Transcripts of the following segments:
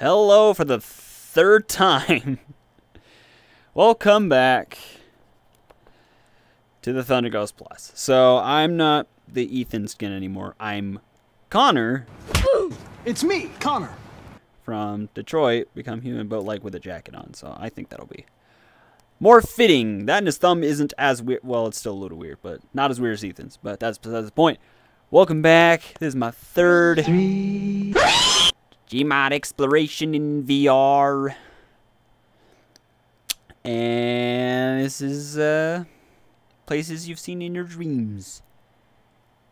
Hello for the third time. Welcome back to the Thunder Ghost Plus. So I'm not the Ethan skin anymore. I'm Connor. It's me, Connor. From Detroit, become human, but like with a jacket on. So I think that'll be more fitting. That and his thumb isn't as weird. Well, it's still a little weird, but not as weird as Ethan's. But that's besides the point. Welcome back. This is my third Gmod exploration in VR. And this is uh, places you've seen in your dreams.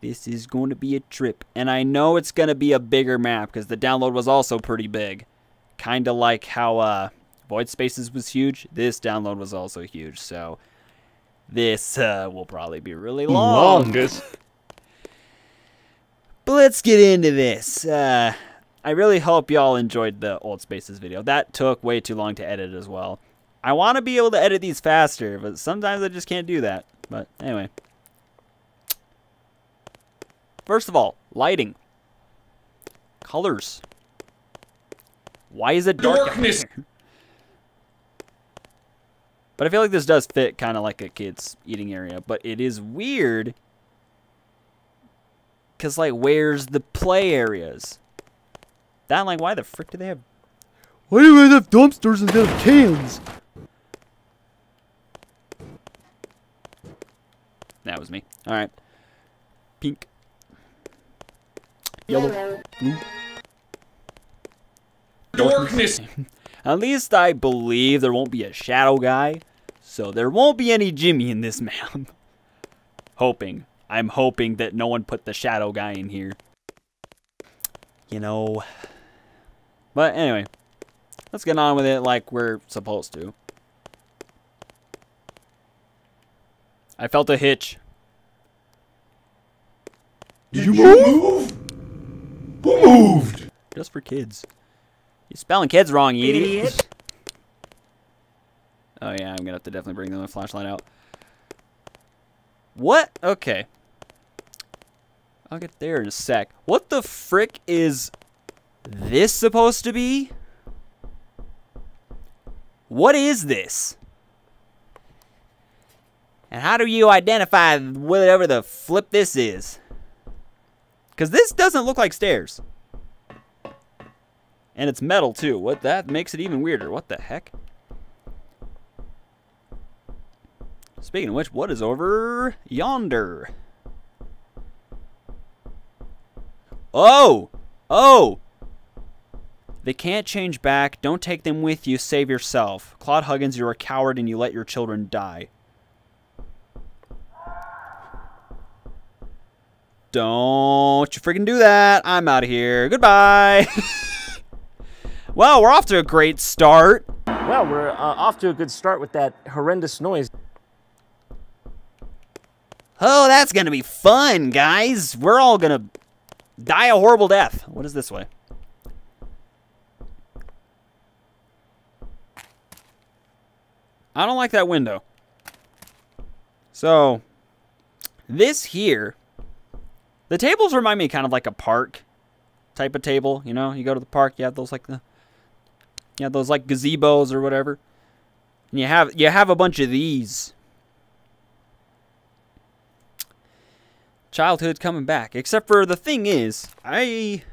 This is going to be a trip. And I know it's going to be a bigger map because the download was also pretty big. Kind of like how uh, Void Spaces was huge. This download was also huge. So this uh, will probably be really long. Longest. But let's get into this. Uh, I really hope y'all enjoyed the Old Spaces video. That took way too long to edit as well. I want to be able to edit these faster, but sometimes I just can't do that. But anyway. First of all, lighting. Colors. Why is it dark Darkness. But I feel like this does fit kind of like a kid's eating area. But it is weird because, like, where's the play areas? That, like, why the frick do they have... Why do we have dumpsters instead of cans? That was me. Alright. Pink. Yellow. Blue. Darkness. At least I believe there won't be a shadow guy. So there won't be any Jimmy in this map. hoping. I'm hoping that no one put the shadow guy in here. You know. But anyway. Let's get on with it like we're supposed to. I felt a hitch. Did you move? Who moved? Just for kids. You're spelling kids wrong, you idiot. Oh yeah, I'm gonna have to definitely bring the flashlight out. What? Okay. I'll get there in a sec. What the frick is this supposed to be? What is this? And how do you identify whatever the flip this is? Because this doesn't look like stairs. And it's metal too. What that makes it even weirder. What the heck? Speaking of which, what is over yonder? Oh! Oh! They can't change back. Don't take them with you. Save yourself. Claude Huggins, you're a coward and you let your children die. Don't you freaking do that. I'm out of here. Goodbye. well, we're off to a great start. Well, we're uh, off to a good start with that horrendous noise. Oh, that's going to be fun, guys. We're all going to die a horrible death. What is this way? I don't like that window. So, this here, the tables remind me kind of like a park type of table. You know, you go to the park, you have those like the, you have those like gazebos or whatever. And you have you have a bunch of these. Childhood coming back. Except for the thing is, I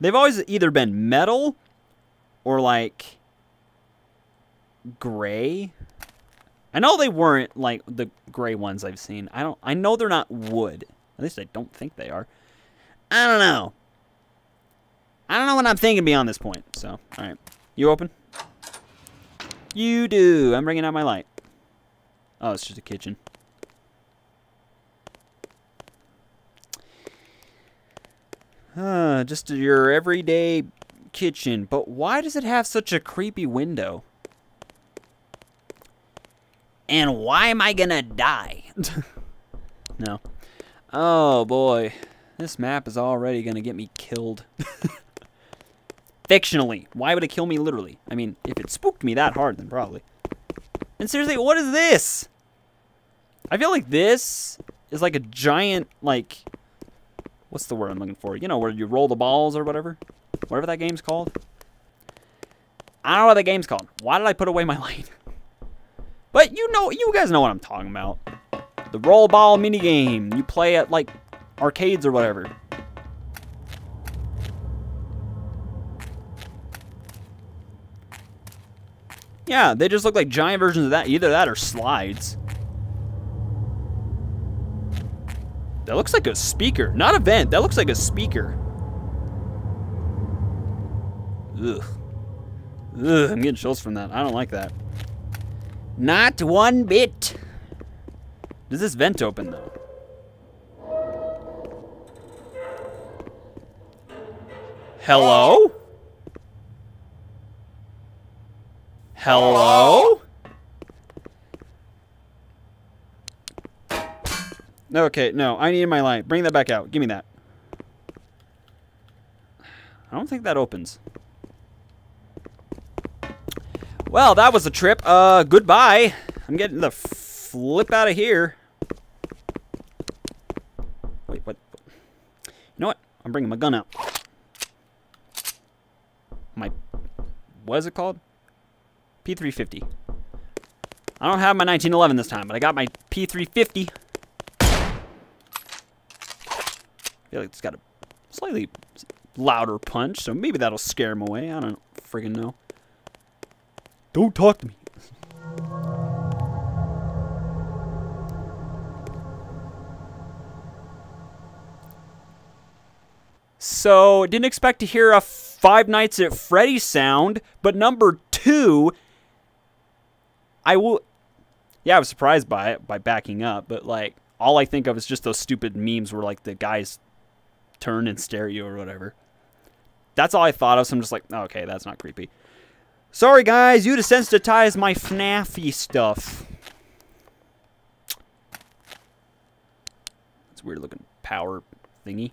they've always either been metal or like gray. I know they weren't like the gray ones I've seen. I don't I know they're not wood. At least I don't think they are. I don't know. I don't know what I'm thinking beyond this point. So, alright. You open? You do. I'm bringing out my light. Oh, it's just a kitchen. Uh, just your everyday kitchen. But why does it have such a creepy window? And why am I gonna die? no. Oh boy. This map is already gonna get me killed. Fictionally. Why would it kill me literally? I mean, if it spooked me that hard, then probably. And seriously, what is this? I feel like this is like a giant, like, what's the word I'm looking for? You know, where you roll the balls or whatever. Whatever that game's called. I don't know what that game's called. Why did I put away my light? But you know, you guys know what I'm talking about. The roll ball mini game. You play at like arcades or whatever. Yeah, they just look like giant versions of that. Either that or slides. That looks like a speaker. Not a vent. That looks like a speaker. Ugh. Ugh, I'm getting chills from that. I don't like that. Not one bit. Does this vent open, though? Hello? Hello? Okay, no, I need my light. Bring that back out. Give me that. I don't think that opens. Well, that was a trip. Uh, goodbye. I'm getting the flip out of here. Wait, what? You know what? I'm bringing my gun out. My, what is it called? P350. I don't have my 1911 this time, but I got my P350. I feel like it's got a slightly louder punch, so maybe that'll scare him away. I don't friggin' know. Don't talk to me. So, didn't expect to hear a Five Nights at Freddy's sound, but number two, I will. Yeah, I was surprised by it by backing up, but like all I think of is just those stupid memes where like the guys turn in stereo or whatever. That's all I thought of. So I'm just like, oh, okay, that's not creepy. Sorry, guys, you desensitized my FNAFy stuff. It's weird looking power thingy.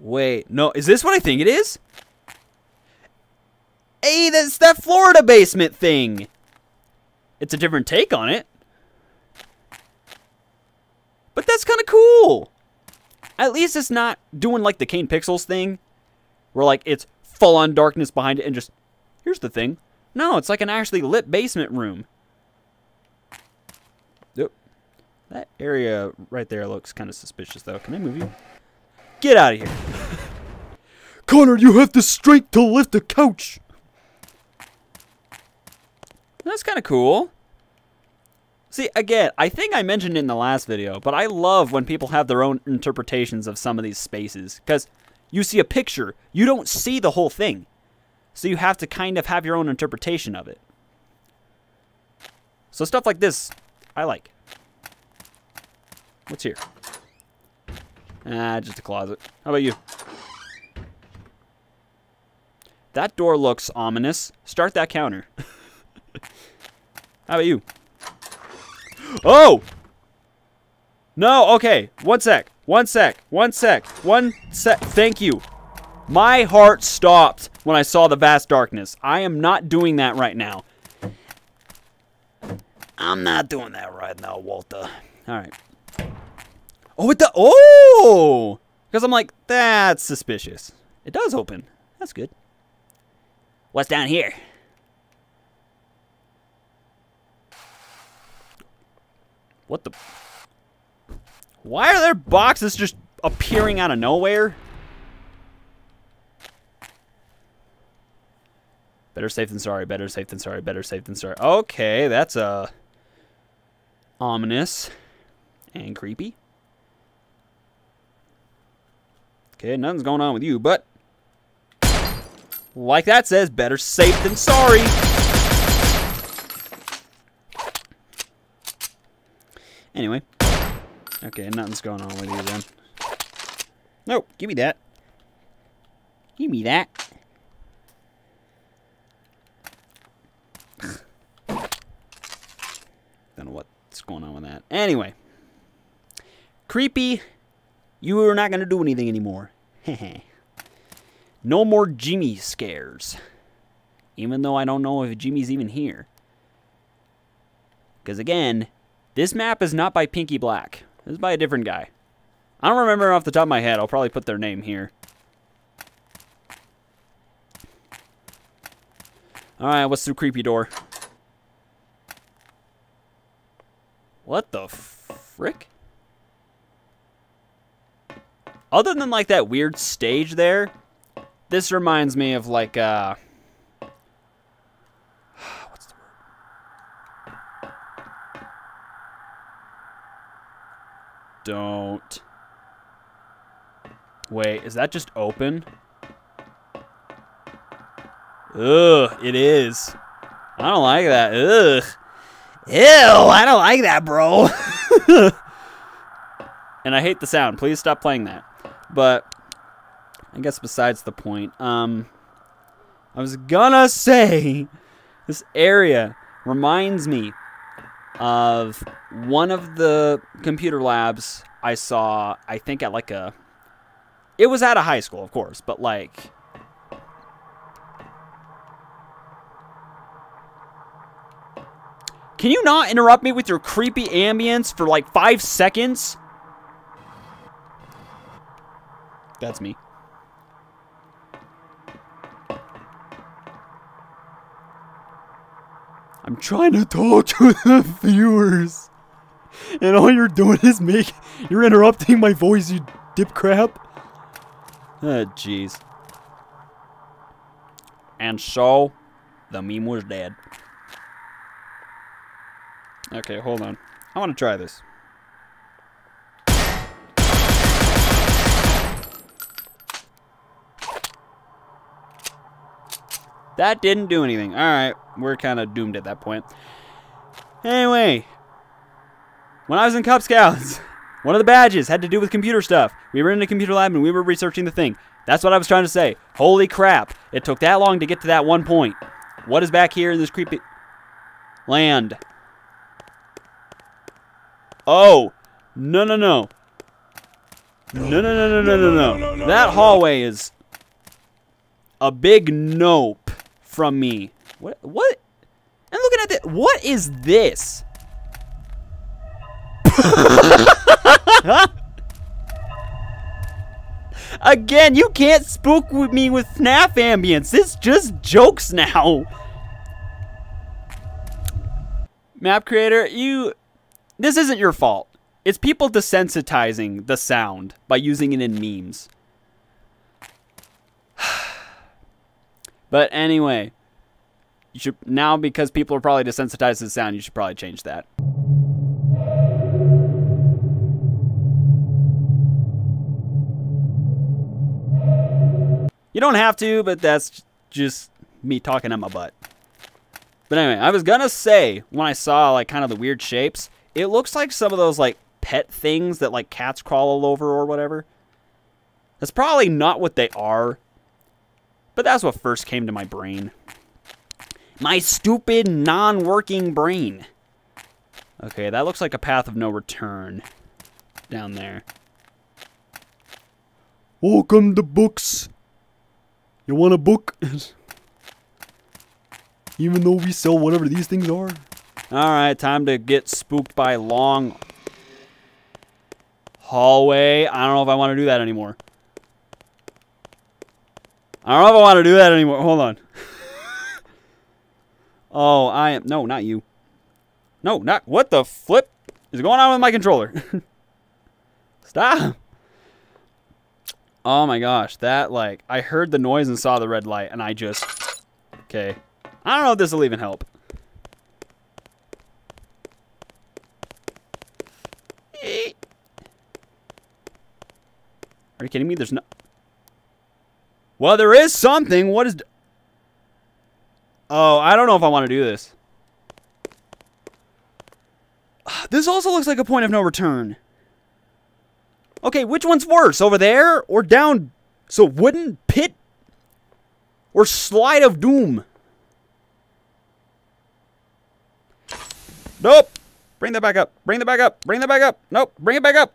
Wait, no, is this what I think it is? Hey, that's that Florida basement thing. It's a different take on it. But that's kind of cool. At least it's not doing like the Kane Pixels thing, where like it's full on darkness behind it and just, here's the thing. No, it's like an actually lit basement room. Yep. That area right there looks kind of suspicious though. Can I move you? Get out of here. Connor, you have the strength to lift a couch. That's kind of cool. See, again, I think I mentioned it in the last video, but I love when people have their own interpretations of some of these spaces. Because you see a picture, you don't see the whole thing. So you have to kind of have your own interpretation of it. So stuff like this, I like. What's here? Ah, just a closet. How about you? That door looks ominous. Start that counter. How about you? Oh! No, okay. One sec. One sec. One sec. One sec. Thank you. My heart stopped when I saw the vast darkness. I am not doing that right now. I'm not doing that right now, Walter. All right. Oh, it the? Oh! Because I'm like, that's suspicious. It does open. That's good. What's down here? What the? Why are there boxes just appearing out of nowhere? Better safe than sorry, better safe than sorry, better safe than sorry. Okay, that's uh ominous and creepy. Okay, nothing's going on with you, but like that says, better safe than sorry. Anyway. Okay, nothing's going on with you then. Nope, give me that. Give me that. Don't know what's going on with that. Anyway. Creepy. You are not going to do anything anymore. no more Jimmy scares. Even though I don't know if Jimmy's even here. Because again, this map is not by Pinky Black. This is by a different guy. I don't remember off the top of my head. I'll probably put their name here. Alright, what's the creepy door? What the frick? Other than like that weird stage there, this reminds me of like uh what's the word? Don't. Wait, is that just open? Ugh, it is. I don't like that. Ugh. Ew, I don't like that, bro. and I hate the sound. Please stop playing that. But I guess besides the point. Um I was gonna say this area reminds me of one of the computer labs I saw, I think at like a it was at a high school, of course, but like Can you not interrupt me with your creepy ambience for like five seconds? That's me. I'm trying to talk to the viewers. And all you're doing is make you're interrupting my voice, you dip crap. Oh, jeez. And so, the meme was dead. Okay, hold on. I want to try this. That didn't do anything. Alright, we're kind of doomed at that point. Anyway, when I was in Cub Scouts, one of the badges had to do with computer stuff. We were in a computer lab and we were researching the thing. That's what I was trying to say. Holy crap. It took that long to get to that one point. What is back here in this creepy land? Oh, no, no, no. No, no, no, no, no, no, no. That hallway is a big nope from me. What? What? I'm looking at this. What is this? Again, you can't spook with me with FNAF ambience. It's just jokes now. Map creator, you... This isn't your fault. It's people desensitizing the sound by using it in memes. But anyway, you should now because people are probably desensitized to the sound, you should probably change that. You don't have to, but that's just me talking at my butt. But anyway, I was gonna say when I saw like kind of the weird shapes, it looks like some of those like pet things that like cats crawl all over or whatever. That's probably not what they are, but that's what first came to my brain. My stupid, non-working brain. Okay, that looks like a path of no return down there. Welcome to books. You want a book? Even though we sell whatever these things are. Alright, time to get spooked by long hallway. I don't know if I want to do that anymore. I don't know if I want to do that anymore. Hold on. oh, I am... No, not you. No, not... What the flip is going on with my controller? Stop. Oh my gosh, that like I heard the noise and saw the red light and I just okay. I don't know if this will even help. Are you kidding me? There's no Well, there is something. What is Oh, I don't know if I want to do this. This also looks like a point of no return. Okay, which one's worse? Over there or down? So wooden pit or slide of doom? Nope. Bring that back up. Bring that back up. Bring that back up. Nope. Bring it back up.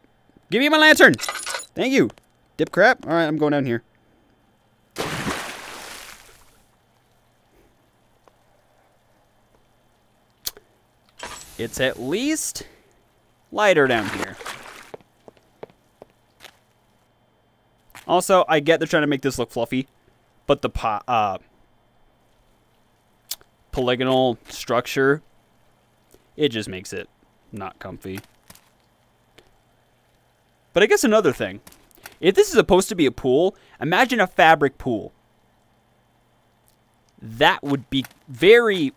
Give me my lantern. Thank you. Dip crap. All right, I'm going down here. It's at least lighter down here. Also, I get they're trying to make this look fluffy, but the uh, polygonal structure, it just makes it not comfy. But I guess another thing. If this is supposed to be a pool, imagine a fabric pool. That would be very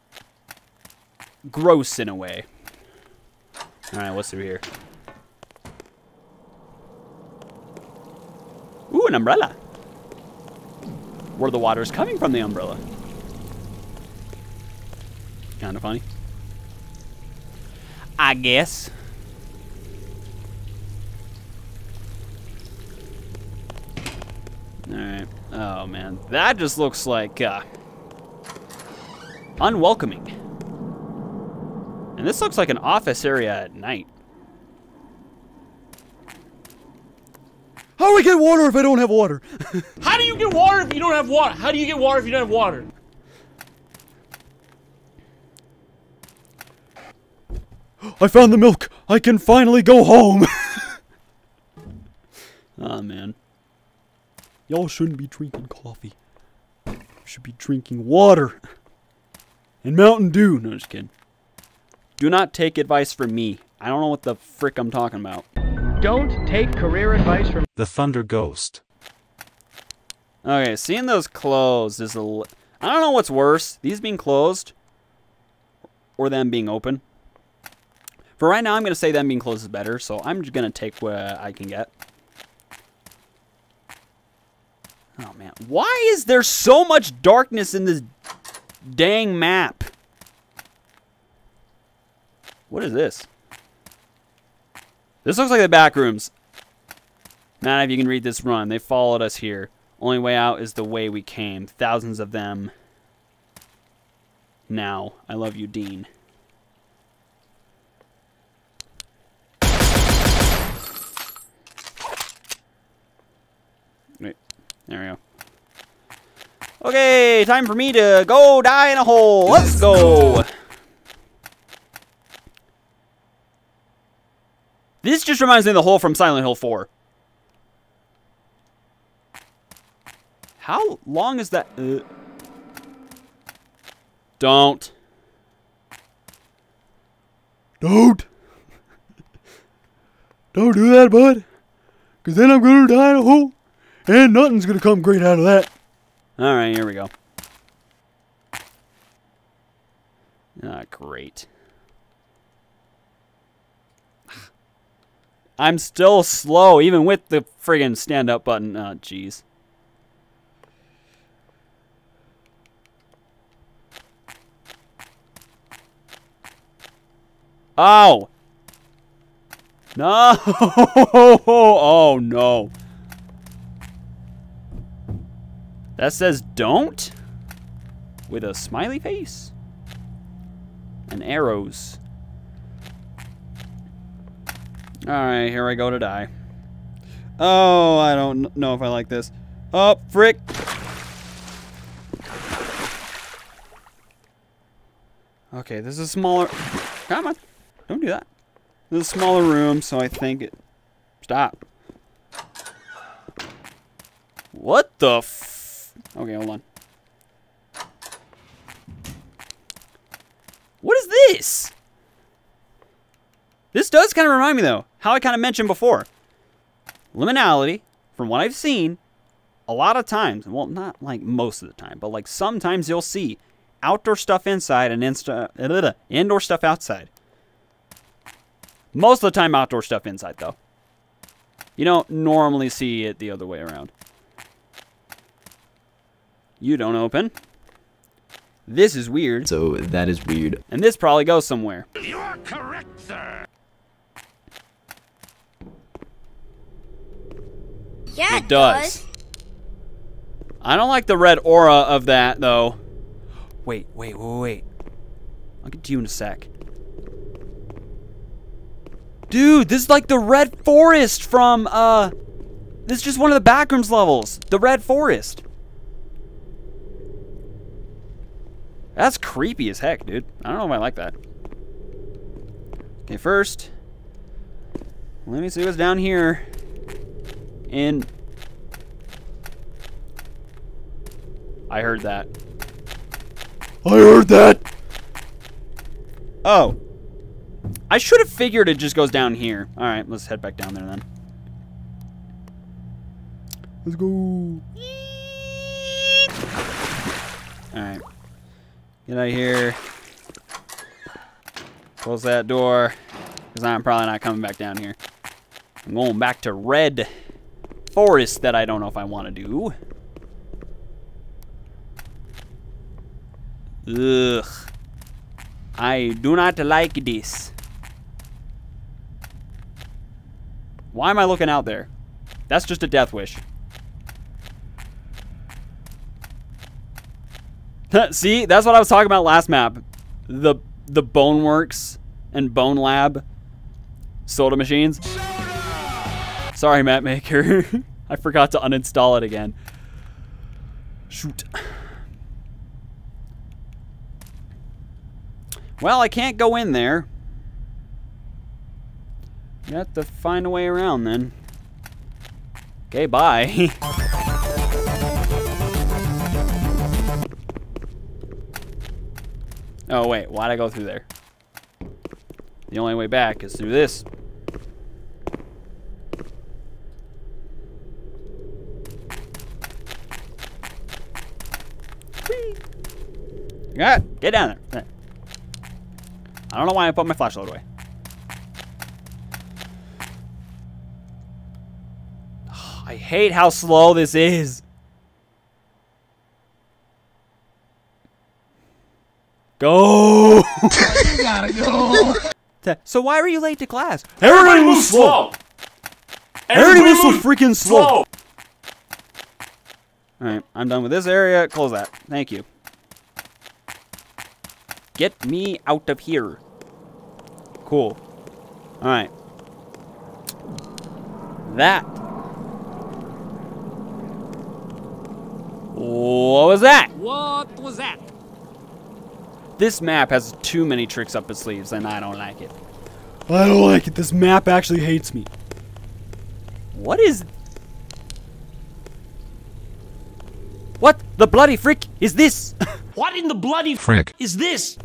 gross in a way. Alright, what's through here? Ooh, an umbrella. Where the water is coming from the umbrella. Kind of funny. I guess. Alright. Oh, man. That just looks like, uh, unwelcoming. And this looks like an office area at night. How do I get water if I don't have water? How do you get water if you don't have water? How do you get water if you don't have water? I found the milk. I can finally go home. Oh, man. Y'all shouldn't be drinking coffee. You should be drinking water. And Mountain Dew. No, just kidding. Do not take advice from me. I don't know what the frick I'm talking about. Don't take career advice from The Thunder Ghost. Okay, seeing those closed is a. L- I don't know what's worse, these being closed or them being open. For right now, I'm going to say them being closed is better, so I'm just going to take what I can get. Oh, man. Why is there so much darkness in this dang map? What is this? This looks like the back rooms. Matt, if you can read this run, they followed us here. Only way out is the way we came. Thousands of them. Now, I love you, Dean. Wait, there we go. Okay, time for me to go die in a hole. Let's go. This just reminds me of the hole from Silent Hill 4. How long is that? Uh, don't. Don't. Don't do that, bud. Because then I'm going to die in a hole. And nothing's going to come great out of that. All right, here we go. Ah, great. I'm still slow, even with the friggin' stand-up button. Oh, jeez. Oh! No! Oh, no. That says don't? With a smiley face? And arrows. Alright, here I go to die. Oh, I don't know if I like this. Oh, frick! Okay, this is a smaller... Come on. Don't do that. This is a smaller room, so I think it... Stop. What the f... Okay, hold on. What is this? This does kind of remind me, though, how I kind of mentioned before. Liminality, from what I've seen, a lot of times, well, not like most of the time, but like sometimes you'll see outdoor stuff inside and insta- uh, uh, uh, indoor stuff outside. Most of the time, outdoor stuff inside, though. You don't normally see it the other way around. You don't open. This is weird. So that is weird. And this probably goes somewhere. You are correct, sir. Yeah, It does. I don't like the red aura of that, though. Wait, wait, wait, wait. I'll get to you in a sec. Dude, this is like the red forest from, uh... This is just one of the backrooms levels. The red forest. That's creepy as heck, dude. I don't know if I like that. Okay, first... Let me see what's down here. And... I heard that. I heard that. Oh. I should have figured it just goes down here. All right, let's head back down there then. Let's go. All right. Get out of here. Close that door. Because I'm probably not coming back down here. I'm going back to Red Forest that I don't know if I want to do. Ugh. I do not like this. Why am I looking out there? That's just a death wish. See, that's what I was talking about last map. The the Boneworks and Bonelab soda machines. Sorry, map maker. I forgot to uninstall it again. Shoot. Well, I can't go in there. You have to find a way around then. Okay, bye. oh, wait. Why'd I go through there? The only way back is through this. Yeah, get down there. There. I don't know why I put my flashlight away. I hate how slow this is. Go! you gotta go. So why were you late to class? Everybody move slow. Everybody Everybody moves so freaking slow. slow. Alright, I'm done with this area. Close that. Thank you. Get me out of here. Cool. Alright. That. What was that? What was that? This map has too many tricks up its sleeves, and I don't like it. I don't like it. This map actually hates me. What is... What the bloody frick is this? What in the bloody Frick. is this?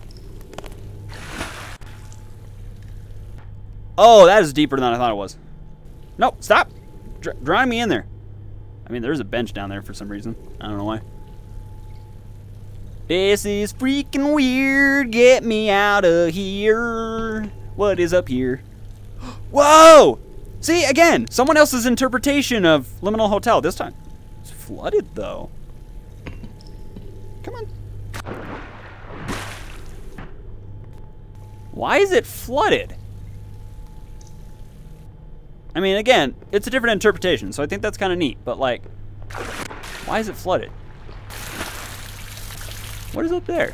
Oh, that is deeper than I thought it was. No, stop. Dr drawing me in there. I mean, there's a bench down there for some reason. I don't know why. This is freaking weird. Get me out of here. What is up here? Whoa! See, again, someone else's interpretation of Liminal Hotel. This time, it's flooded, though. Come on. Why is it flooded? I mean, again, it's a different interpretation, so I think that's kind of neat. But, like, why is it flooded? What is up there?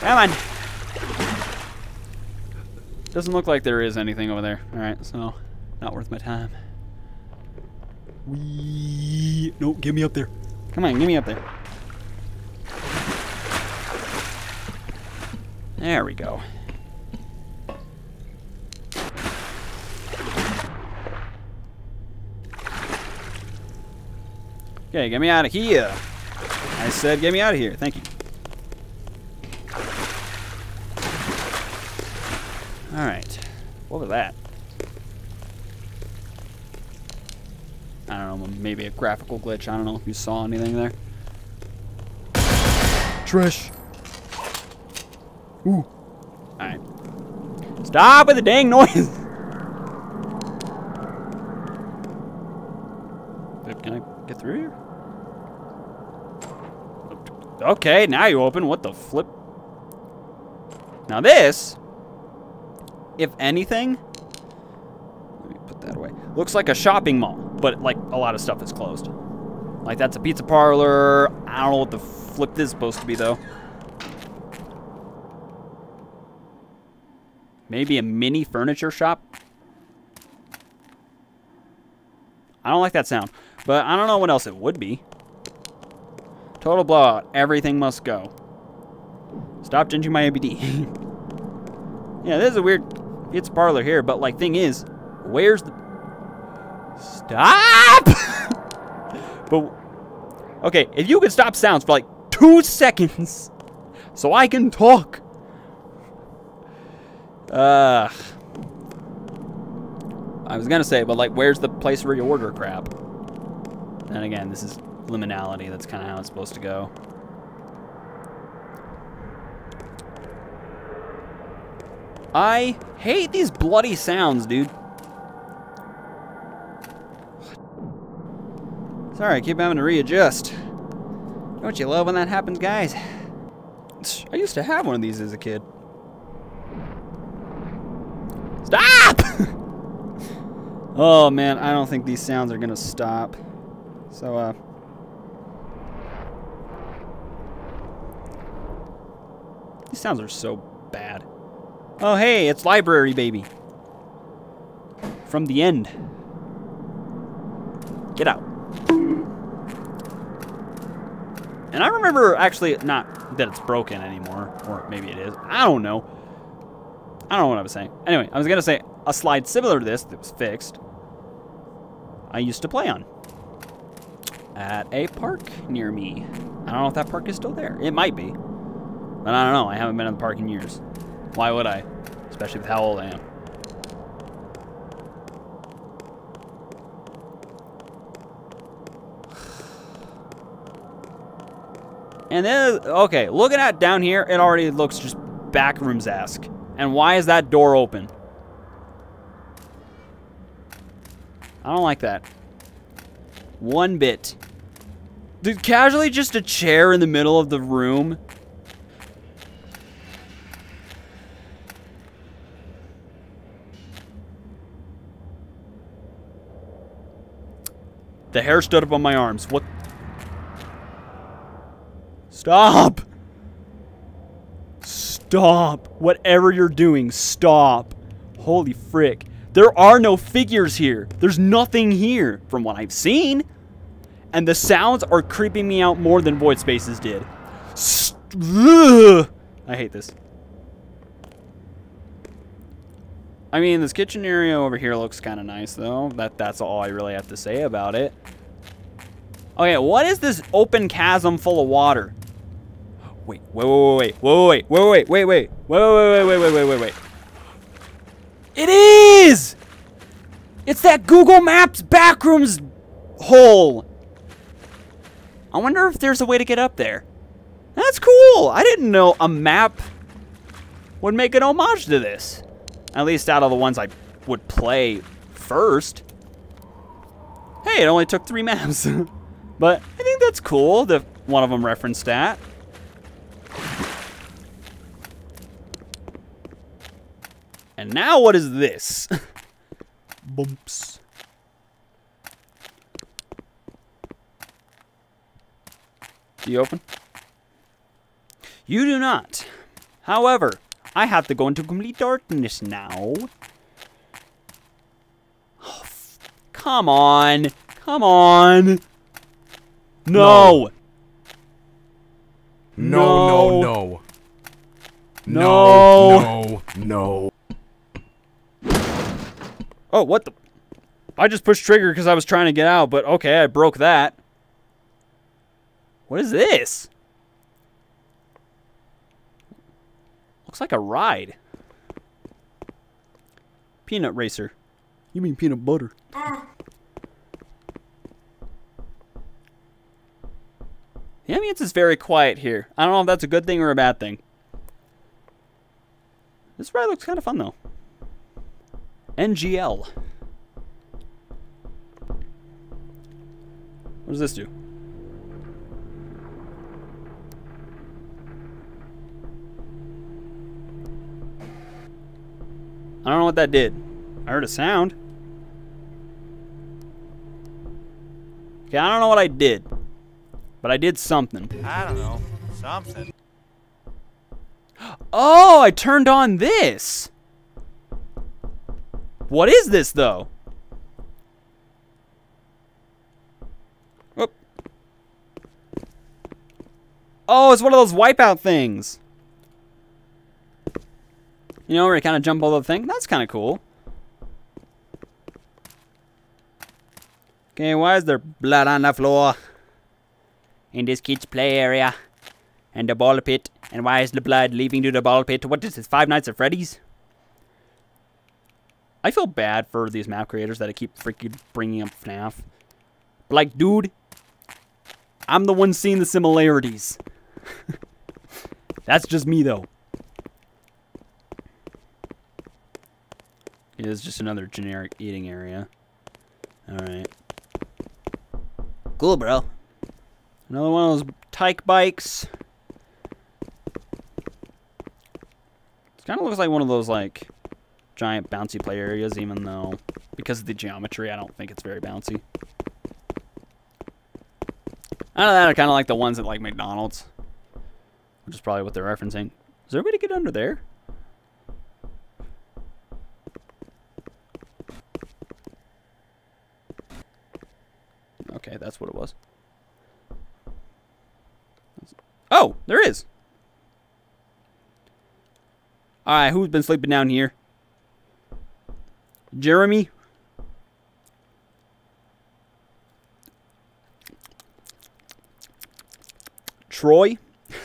Come on. Doesn't look like there is anything over there. Alright, so, not worth my time. Wee. No, get me up there. Come on, get me up there. There we go. Okay, get me out of here. I said get me out of here. Thank you. Alright. What was that? I don't know, maybe a graphical glitch. I don't know if you saw anything there. Trish. Ooh. Alright. Stop with the dang noise! Can I get through here? Okay, now you open. What the flip? Now this, if anything, let me put that away. Looks like a shopping mall, but like a lot of stuff is closed. Like that's a pizza parlor. I don't know what the flip this is supposed to be though. Maybe a mini furniture shop? I don't like that sound, but I don't know what else it would be. Total blowout. Everything must go. Stop changing my ABD. yeah, this is a weird pizza parlor here, but like thing is, where's the... Stop! but, okay, if you could stop sounds for like two seconds so I can talk. Uh, I was gonna say, but like, where's the place where you order crap? And again, this is liminality. That's kind of how it's supposed to go. I hate these bloody sounds, dude. Sorry, I keep having to readjust. Don't you love when that happens, guys? I used to have one of these as a kid. Stop! oh man, I don't think these sounds are gonna stop. So, uh. These sounds are so bad. Oh hey, it's Library Baby. From the end. Get out. And I remember actually not that it's broken anymore, or maybe it is. I don't know. I don't know what I was saying. Anyway, I was gonna say a slide similar to this that was fixed. I used to play on at a park near me. I don't know if that park is still there. It might be, but I don't know. I haven't been in the park in years. Why would I? Especially with how old I am. And then, okay, looking at down here, it already looks just backrooms-esque. And why is that door open? I don't like that. One bit. Dude, casually just a chair in the middle of the room. The hair stood up on my arms. What? Stop! Stop! Whatever you're doing, stop! Holy frick. There are no figures here. There's nothing here, from what I've seen. And the sounds are creeping me out more than Void Spaces did. St Ugh. I hate this. I mean, this kitchen area over here looks kind of nice, though. That That's all I really have to say about it. Okay, what is this open chasm full of water? Wait, wait, wait, wait, wait, wait, wait, wait, wait, wait, wait, wait, wait, wait, wait, wait, wait. It is! It's that Google Maps backrooms hole. I wonder if there's a way to get up there. That's cool. I didn't know a map would make an homage to this. At least out of the ones I would play first. Hey, it only took three maps. but I think that's cool that one of them referenced that. And now what is this? Bumps. Do you open? You do not. However, I have to go into complete darkness now. Oh, come on. Come on. No. No, no, no. No. No, no. Oh, what the? I just pushed trigger because I was trying to get out, but okay, I broke that. What is this? Looks like a ride. Peanut racer. You mean peanut butter? The ambience is very quiet here. I don't know if that's a good thing or a bad thing. This ride looks kind of fun though. NGL. What does this do? I don't know what that did. I heard a sound. Okay, I don't know what I did. But I did something. I don't know. Something. Oh, I turned on this. What is this, though? Oh, it's one of those wipeout things. You know, where you kind of jump over the thing? That's kind of cool. Okay, why is there blood on the floor? In this kid's play area. And the ball pit. And why is the blood leaving to the ball pit? What is this, Five Nights at Freddy's? I feel bad for these map creators that I keep freaking bringing up FNAF. But like, dude, I'm the one seeing the similarities. That's just me, though. It is just another generic eating area. Alright. Cool, bro. Another one of those tyke bikes. It kind of looks like one of those, like, giant bouncy play areas, even though, because of the geometry, I don't think it's very bouncy. I don't know that, I kind of like the ones at, like, McDonald's. Which is probably what they're referencing. Is there a way to get under there? Okay, that's what it was. Oh, there is. Alright, who's been sleeping down here? Jeremy? Troy?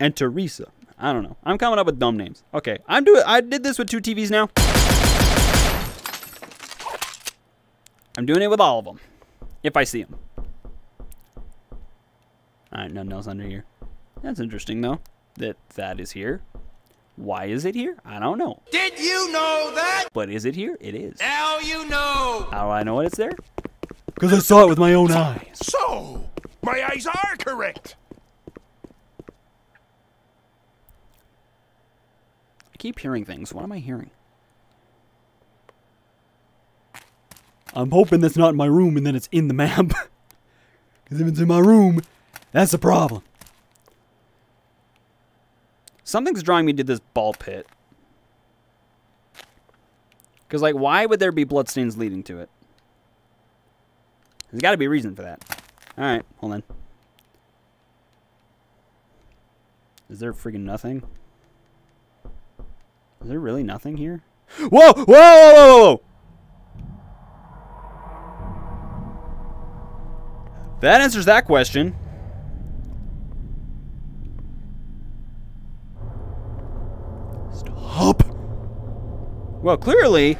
and Teresa. I don't know. I'm coming up with dumb names. Okay, I'm doing. I did this with two TVs now. I'm doing it with all of them, if I see them. All right, nothing else under here. That's interesting though. That that is here. Why is it here? I don't know. Did you know that? But is it here? It is. Now you know. How do I know what it's there? Because I saw it with my own eyes. So, my eyes are correct. I keep hearing things. What am I hearing? I'm hoping that's not in my room and then it's in the map. Because if it's in my room, that's a problem. Something's drawing me to this ball pit. Because, like, why would there be bloodstains leading to it? There's got to be a reason for that. Alright, hold on. Is there freaking nothing? Is there really nothing here? Whoa! Whoa! Whoa! Whoa! whoa! That answers that question. Stop. Well, clearly,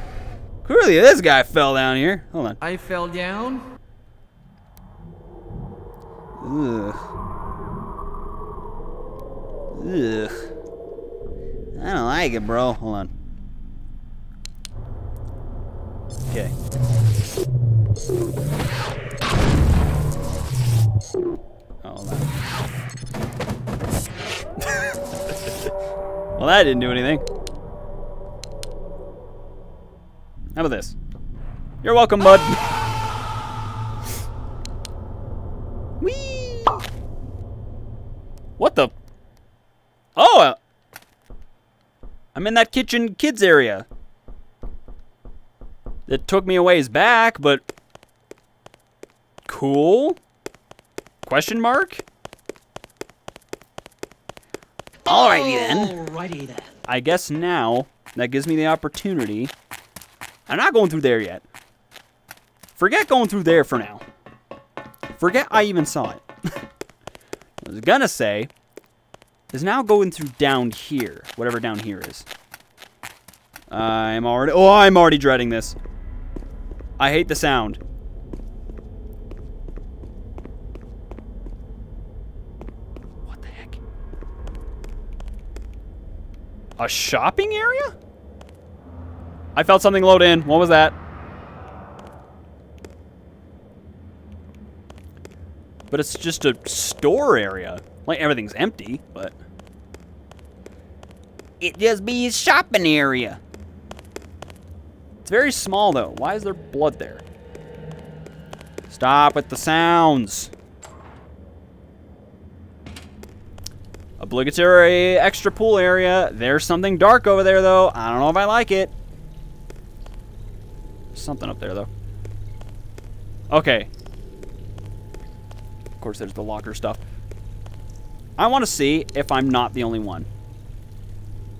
clearly this guy fell down here. Hold on. I fell down. Ugh. Ugh. I don't like it, bro. Hold on. Okay. Oh, well, that didn't do anything. How about this? You're welcome, bud. Whee! What the? Oh! Uh, I'm in that kitchen kids area. It took me a ways back, but... Cool? Question mark? Alrighty then. Alrighty then. I guess now that gives me the opportunity. I'm not going through there yet. Forget going through there for now. Forget I even saw it. I was gonna say is now going through down here, whatever down here is. I'm already. Oh, I'm already dreading this. I hate the sound. What the heck? A shopping area? I felt something load in. What was that? But it's just a store area. Like, everything's empty, but... It just be a shopping area. It's very small, though. Why is there blood there? Stop with the sounds. Obligatory extra pool area. There's something dark over there, though. I don't know if I like it. Something up there, though. Okay. Of course, there's the locker stuff. I want to see if I'm not the only one.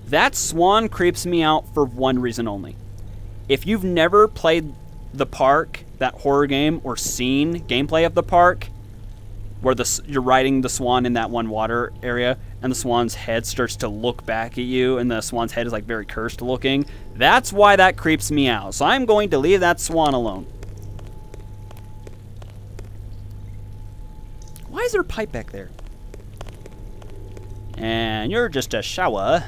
That swan creeps me out for one reason only. If you've never played the park, that horror game, or seen gameplay of the park, where the you're riding the swan in that one water area, and the swan's head starts to look back at you, and the swan's head is like very cursed looking. That's why that creeps me out. So I'm going to leave that swan alone. Why is there a pipe back there? And you're just a shower.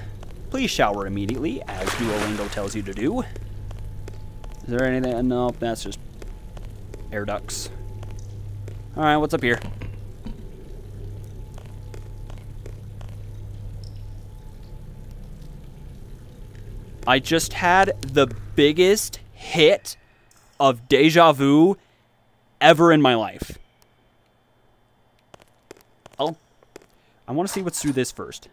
Please shower immediately, as Duolingo tells you to do. Is there anything? Nope, that's just air ducts. Alright, what's up here? I just had the biggest hit of deja vu ever in my life. Oh, I want to see what's through this first.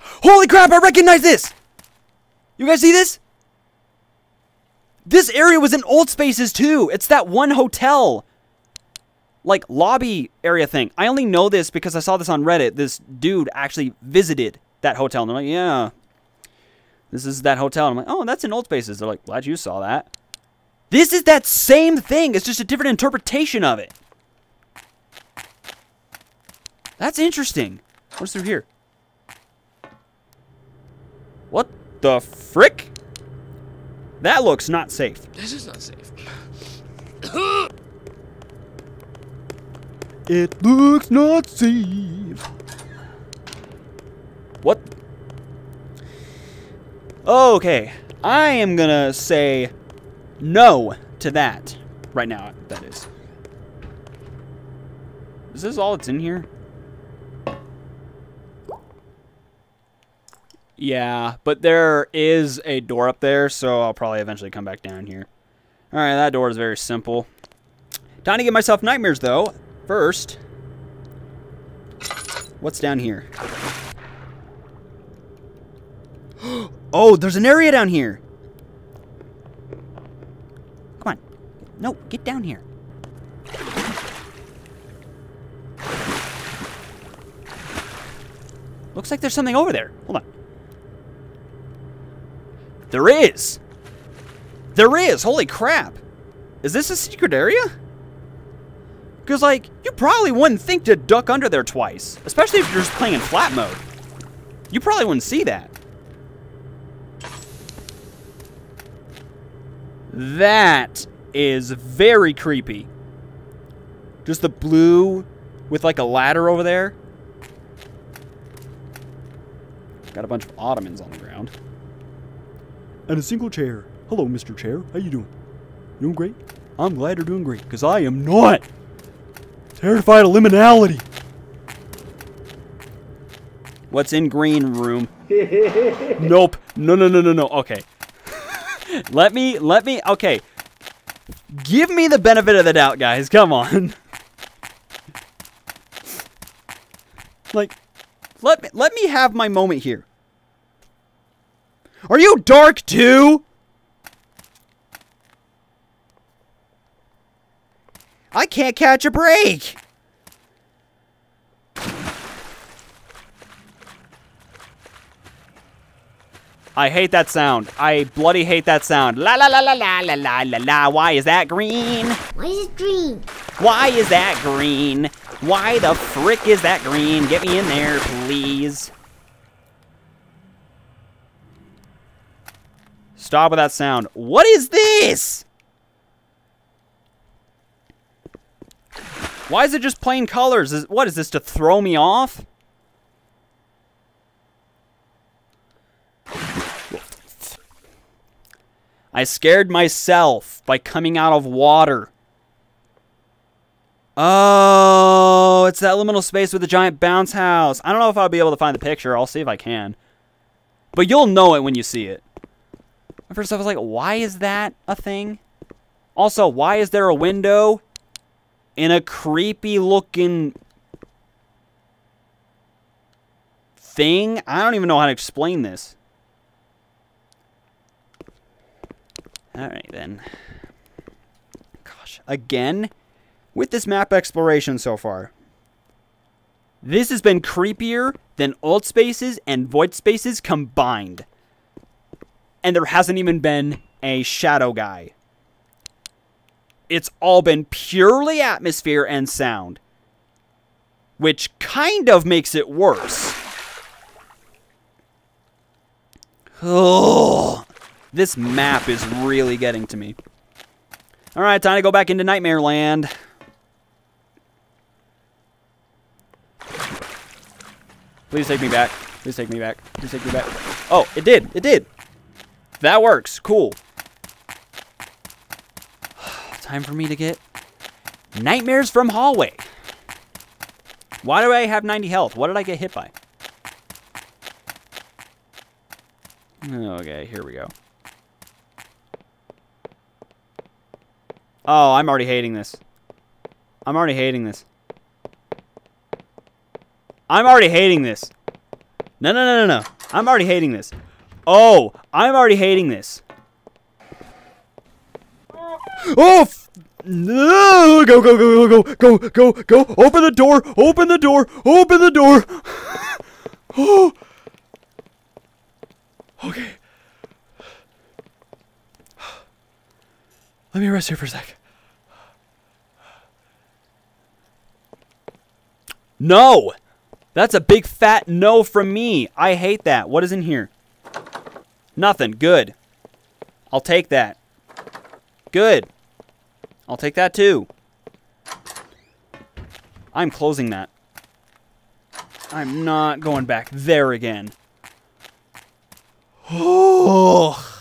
Holy crap, I recognize this! You guys see this? This area was in Old Spaces too. It's that one hotel. Like lobby area thing. I only know this because I saw this on Reddit. This dude actually visited that hotel. And they're like, yeah. This is that hotel. And I'm like, oh, that's in Old Spaces. They're like, glad you saw that. This is that same thing. It's just a different interpretation of it. That's interesting. What's through here? What the frick? That looks not safe. This is not safe. It looks not safe. What? Okay, I am gonna say no to that right now. That is. Is this all that's in here? Yeah, but there is a door up there, so I'll probably eventually come back down here. Alright, that door is very simple. Time to get myself nightmares, though. First, what's down here? oh, there's an area down here. Come on. No, get down here. Looks like there's something over there. Hold on. There is. There is. Holy crap. Is this a secret area? Because, like, you probably wouldn't think to duck under there twice. Especially if you're just playing in flat mode. You probably wouldn't see that. That is very creepy. Just the blue with, like, a ladder over there. Got a bunch of ottomans on the ground. And a single chair. Hello, Mr. Chair. How you doing? Doing great? I'm glad you're doing great, because I am not. Terrified of liminality. What's in green room? nope. No, no, no, no, no. Okay. let me, let me, okay. Give me the benefit of the doubt, guys. Come on. like, let me, let me have my moment here. Are you dark too? I can't catch a break. I hate that sound. I bloody hate that sound. La la la la la la la la la. Why is that green? Why is it green? Why is that green? Why the frick is that green? Get me in there, please. Stop with that sound. What is this? Why is it just plain colors? Is, what is this to throw me off? I scared myself by coming out of water. Oh, it's that liminal space with the giant bounce house. I don't know if I'll be able to find the picture. I'll see if I can. But you'll know it when you see it. At first I was like, why is that a thing? Also, why is there a window in a creepy looking thing? I don't even know how to explain this. Alright then. Gosh. Again, with this map exploration so far, this has been creepier than old spaces and void spaces combined. And there hasn't even been a shadow guy. It's all been purely atmosphere and sound, which kind of makes it worse. Oh, this map is really getting to me. All right, time to go back into Nightmare Land. Please take me back. Please take me back. Please take me back. Oh, it did. It did. That works. Cool. Time for me to get Nightmares from Hallway. Why do I have 90 health? What did I get hit by? Okay, here we go. Oh, I'm already hating this. I'm already hating this. I'm already hating this. No, no, no, no, no. I'm already hating this. Oh, I'm already hating this. Oh, no! Go, go, go, go, go, go, go, go! Open the door! Open the door! Open the door! oh. Okay. Let me rest here for a sec. No! That's a big fat no from me. I hate that. What is in here? Nothing. Good. I'll take that. Good. I'll take that too. I'm closing that. I'm not going back there again. Oh.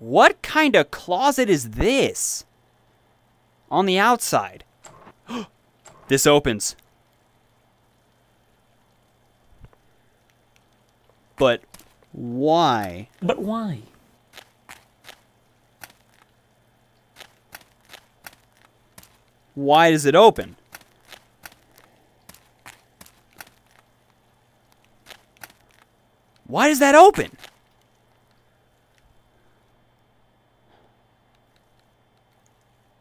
What kind of closet is this? On the outside. this opens. But why? But why? Why does it open? Why does that open?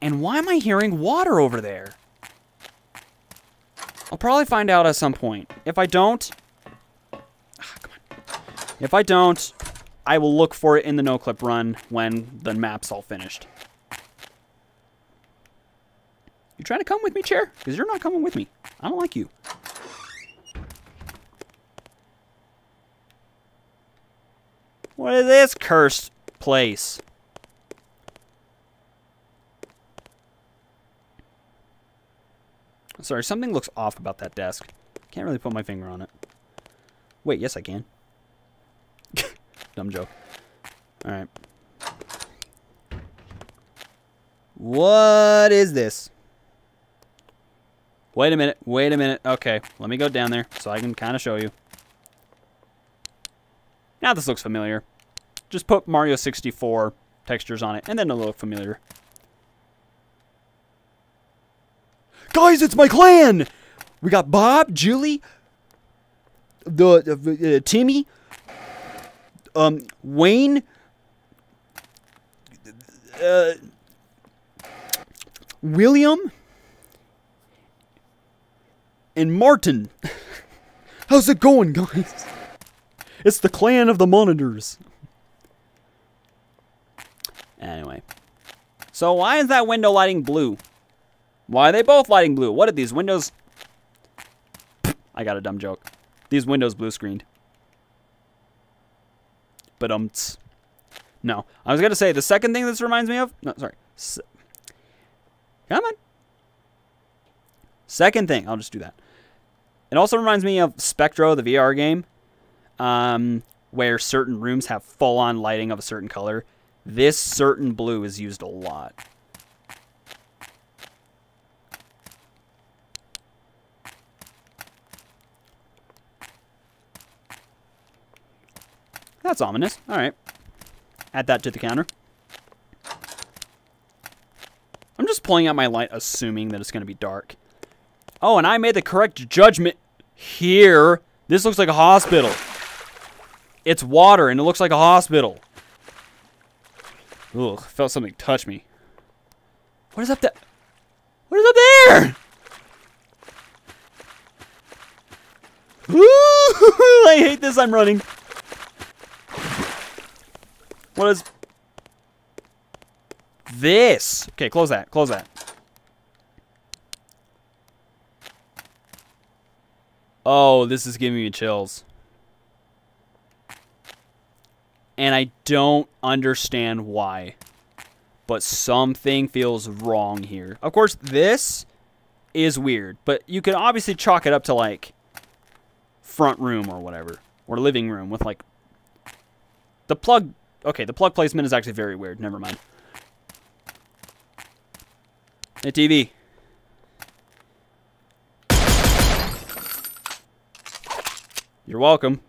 And why am I hearing water over there? I'll probably find out at some point. If I don't... If I don't, I will look for it in the no-clip run when the map's all finished. You trying to come with me, chair? Because you're not coming with me. I don't like you. What is this cursed place? Sorry, something looks off about that desk. Can't really put my finger on it. Wait, yes I can. Dumb joke. Alright. What is this? Wait a minute. Wait a minute. Okay, let me go down there so I can kind of show you. Now this looks familiar. Just put Mario 64 textures on it, and then it'll look familiar. Guys, it's my clan! We got Bob, Julie, the uh, uh, Timmy, um, Wayne, uh, William, and Martin. How's it going, guys? It's the clan of the monitors. Anyway. So why is that window lighting blue? Why are they both lighting blue? What are these windows? I got a dumb joke. These windows blue screened. But um, no. I was gonna say the second thing this reminds me of. No, sorry. S Come on. Second thing, I'll just do that. It also reminds me of Spectro, the VR game, um, where certain rooms have full-on lighting of a certain color. This certain blue is used a lot. That's ominous. All right. Add that to the counter. I'm just pulling out my light, assuming that it's going to be dark. Oh, and I made the correct judgment here. This looks like a hospital. It's water, and it looks like a hospital. Ugh, felt something touch me. What is up there? What is up there? Ooh, I hate this. I'm running. What is this? Okay, close that. Close that. Oh, this is giving me chills. And I don't understand why. But something feels wrong here. Of course, this is weird. But you can obviously chalk it up to, like, front room or whatever. Or living room with, like... The plug... Okay, the plug placement is actually very weird. Never mind. Hey, TV. You're welcome.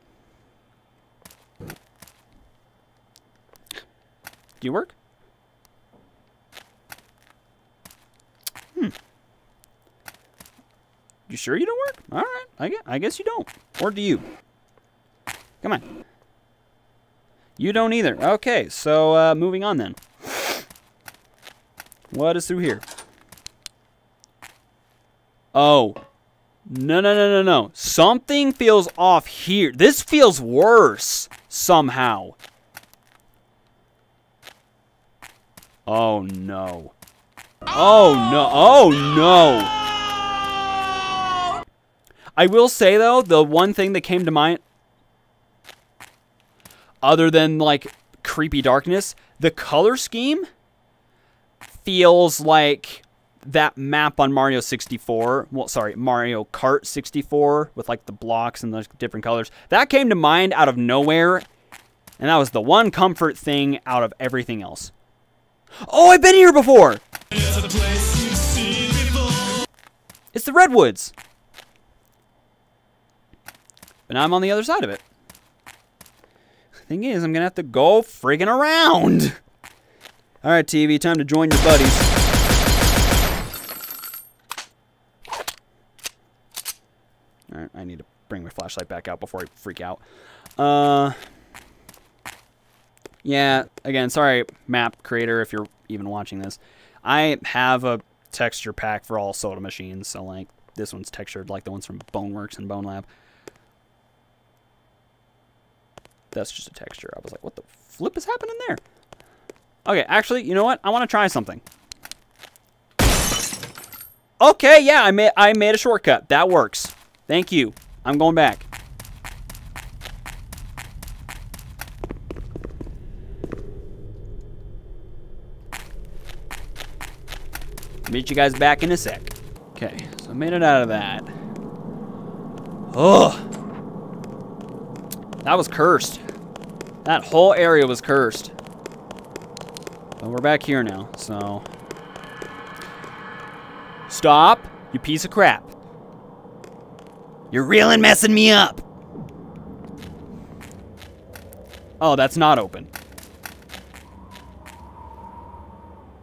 Do you work? Hmm. You sure you don't work? All right. I guess, I guess you don't. Or do you? Come on. You don't either. Okay, so uh, moving on then. What is through here? Oh. No, no, no, no, no. Something feels off here. This feels worse somehow. Oh, no. Oh, no. Oh, no. I will say, though, the one thing that came to mind, other than, like, creepy darkness, the color scheme feels like that map on Mario 64, well, sorry, Mario Kart 64 with like the blocks and the different colors. That came to mind out of nowhere, and that was the one comfort thing out of everything else. Oh, I've been here before! It's the Redwoods! But now I'm on the other side of it. Thing is, I'm gonna have to go friggin' around! Alright, TV, time to join your buddies. Alright, I need to bring my flashlight back out before I freak out. Uh, yeah, again, sorry, map creator, if you're even watching this. I have a texture pack for all soda machines, so, like, this one's textured like the ones from Boneworks and Bonelab. That's just a texture. I was like, what the flip is happening there? Okay, actually, you know what? I want to try something. Okay, yeah, I made I made a shortcut. That works. Thank you. I'm going back. Meet you guys back in a sec. Okay, so I made it out of that. Ugh. That was cursed. That whole area was cursed. But we're back here now, so... Stop, you piece of crap. You're really messing me up. Oh, that's not open.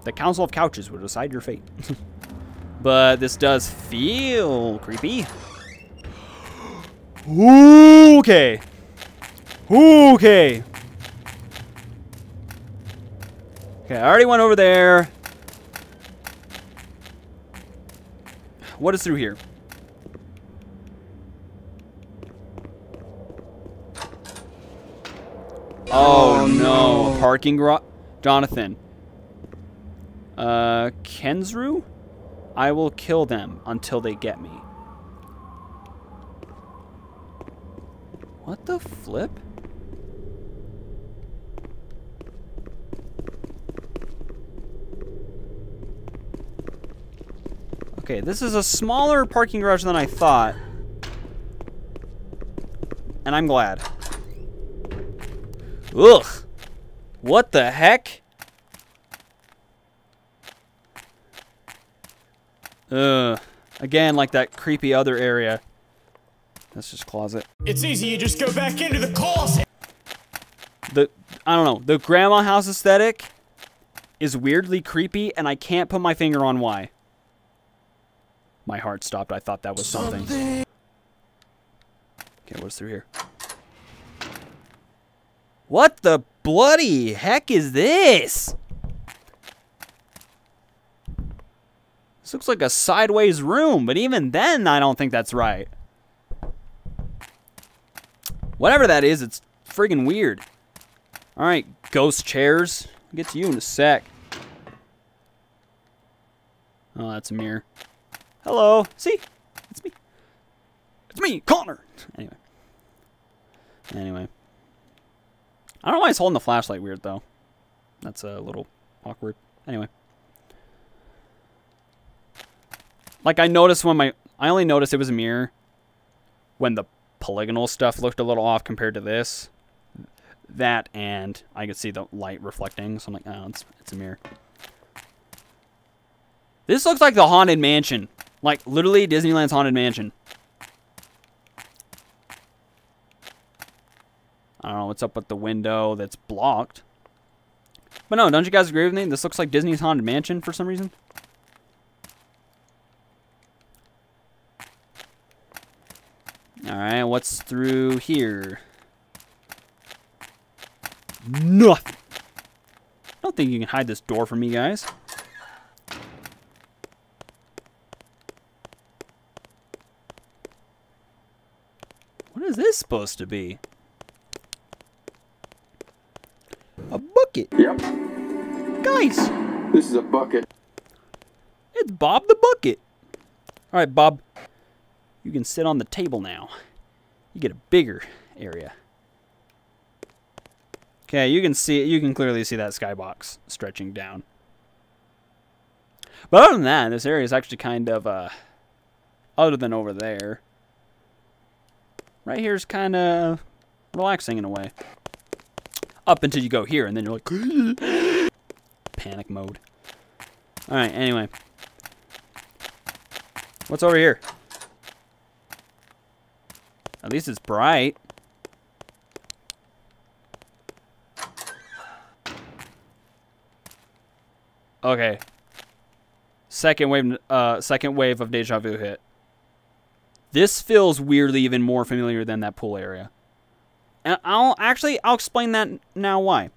The Council of Couches will decide your fate. but this does feel creepy. Ooh, Okay. Okay. Okay, I already went over there. What is through here? Oh, no. A parking garage. Jonathan. Uh, Kenzru? I will kill them until they get me. What the flip? Okay, this is a smaller parking garage than I thought. And I'm glad. Ugh. What the heck? Ugh. Again, like that creepy other area. That's just closet. It's easy, you just go back into the closet. The, I don't know, the grandma house aesthetic is weirdly creepy, and I can't put my finger on why. My heart stopped. I thought that was something. Okay, what's through here? What the bloody heck is this? This looks like a sideways room, but even then, I don't think that's right. Whatever that is, it's friggin' weird. Alright, ghost chairs. I'll get to you in a sec. Oh, that's a mirror. Hello. See? It's me. It's me, Connor. Anyway. Anyway. I don't know why he's holding the flashlight weird, though. That's a little awkward. Anyway. Like, I noticed when my... I only noticed it was a mirror when the polygonal stuff looked a little off compared to this. That and I could see the light reflecting, so I'm like, oh, it's, it's a mirror. This looks like the Haunted Mansion. Like, literally Disneyland's Haunted Mansion. I don't know what's up with the window that's blocked. But no, don't you guys agree with me? This looks like Disney's Haunted Mansion for some reason. Alright, what's through here? Nothing. I don't think you can hide this door from me, guys. What is this supposed to be? A bucket. Yep, Guys, this is a bucket. it's Bob the Bucket. All right, Bob. You can sit on the table now. You get a bigger area. Okay, you can see you can clearly see that skybox stretching down. But other than that, this area is actually kind of uh other than over there. Right here is kind of relaxing in a way. Up until you go here, and then you're like panic mode. All right. Anyway, what's over here? At least it's bright. Okay. Second wave, uh, second wave of deja vu hit. This feels weirdly even more familiar than that pool area. And I'll actually I'll explain that now why.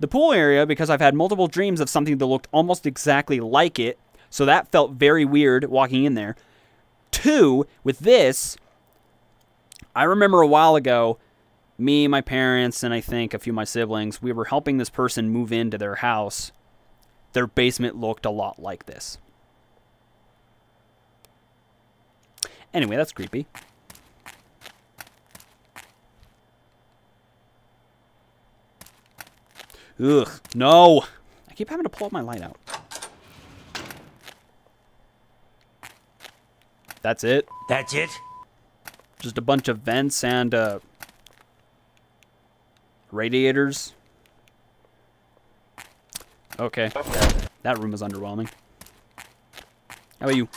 The pool area because I've had multiple dreams of something that looked almost exactly like it, so that felt very weird walking in there. Two, with this, I remember a while ago, me, my parents, and I think a few of my siblings, we were helping this person move into their house. Their basement looked a lot like this. Anyway, that's creepy. Ugh, no. I keep having to pull up my light out. That's it. That's it? Just a bunch of vents and uh, radiators. Okay. That room is underwhelming. How about you?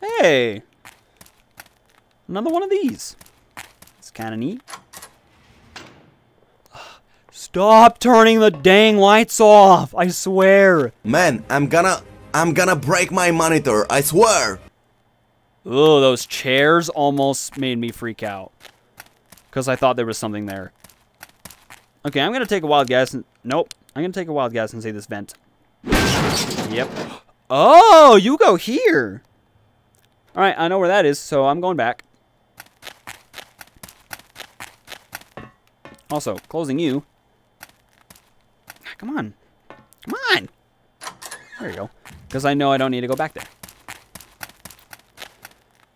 Hey! Another one of these. It's kind of neat. Stop turning the dang lights off! I swear! Man, I'm gonna I'm gonna break my monitor, I swear. Ugh, those chairs almost made me freak out. Because I thought there was something there. Okay, I'm to take a wild guess. And, nope. I'm to take a wild guess and say this vent. Yep. Oh, you go here. All right, I know where that is, so I'm going back. Also, closing you. Ah, Come on. Come on. There you go. Because I know I don't need to go back there.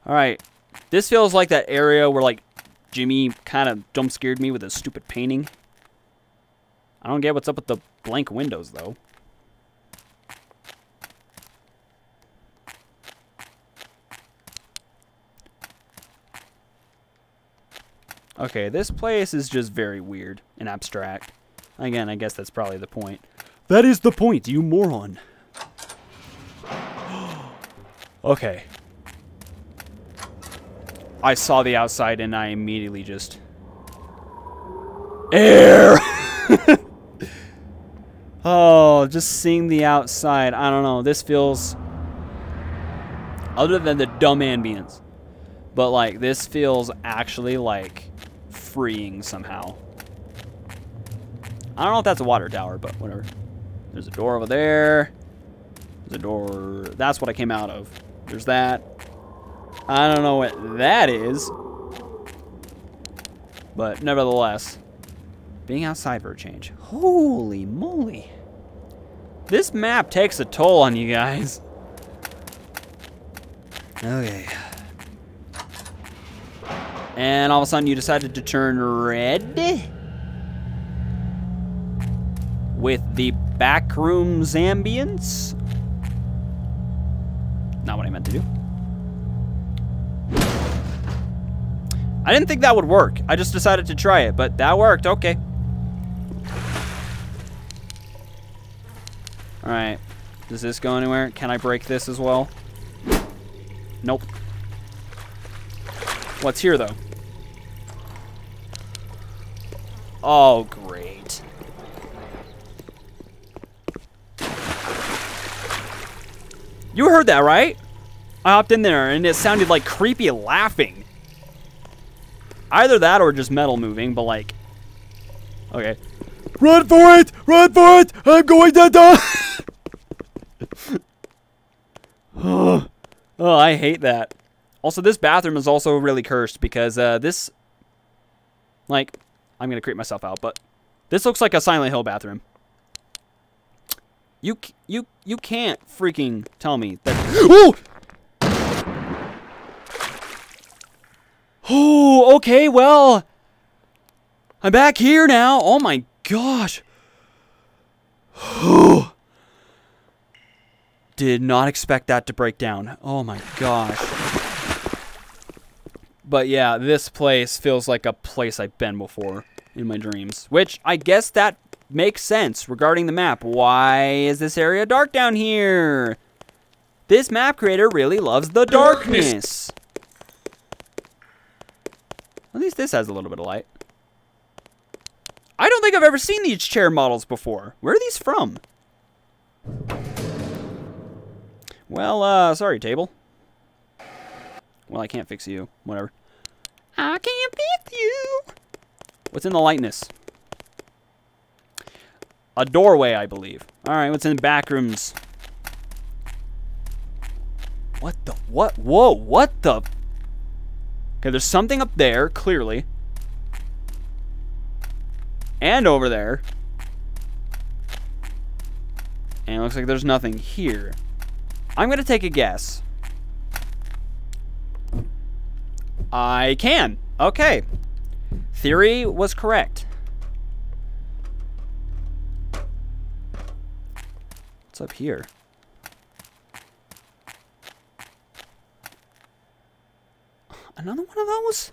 Alright. This feels like that area where, like, Jimmy kind of jump scared me with his stupid painting. I don't get what's up with the blank windows, though. Okay, this place is just very weird and abstract. Again, I guess that's probably the point. That is the point, you moron. Okay. I saw the outside and I immediately just... Air! oh, just seeing the outside. I don't know. This feels... Other than the dumb ambience. But, like, this feels actually, like, freeing somehow. I don't know if that's a water tower, but whatever. There's a door over there. There's a door... That's what I came out of. There's that. I don't know what that is. But nevertheless, being outside for a change. Holy moly. This map takes a toll on you guys. Okay. And all of a sudden you decided to turn red? With the backrooms ambience? Not what I meant to do. I didn't think that would work. I just decided to try it, but that worked. Okay. Alright. Does this go anywhere? Can I break this as well? Nope. What's here, though? Oh, great. You heard that, right? I hopped in there, and it sounded like creepy laughing. Either that or just metal moving, but like... Okay. Run for it! Run for it! I'm going to die! oh, I hate that. Also, this bathroom is also really cursed because uh, this... Like, I'm going to creep myself out, but... This looks like a Silent Hill bathroom. You you you can't freaking tell me that... Oh! Oh, okay, well... I'm back here now. Oh my gosh. Did not expect that to break down. Oh my gosh. But yeah, this place feels like a place I've been before in my dreams. Which, I guess that makes sense regarding the map. Why is this area dark down here? This map creator really loves the darkness. At least this has a little bit of light. I don't think I've ever seen these chair models before. Where are these from? Well, uh, sorry, table. Well, I can't fix you. Whatever. I can't fix you. What's in the lightness? A doorway, I believe. All right, what's in the back rooms? What the? What? Whoa, what the? Okay, there's something up there, clearly. And over there. And it looks like there's nothing here. I'm going to take a guess. I can. Okay. Theory was correct. What's up here? Another one of those?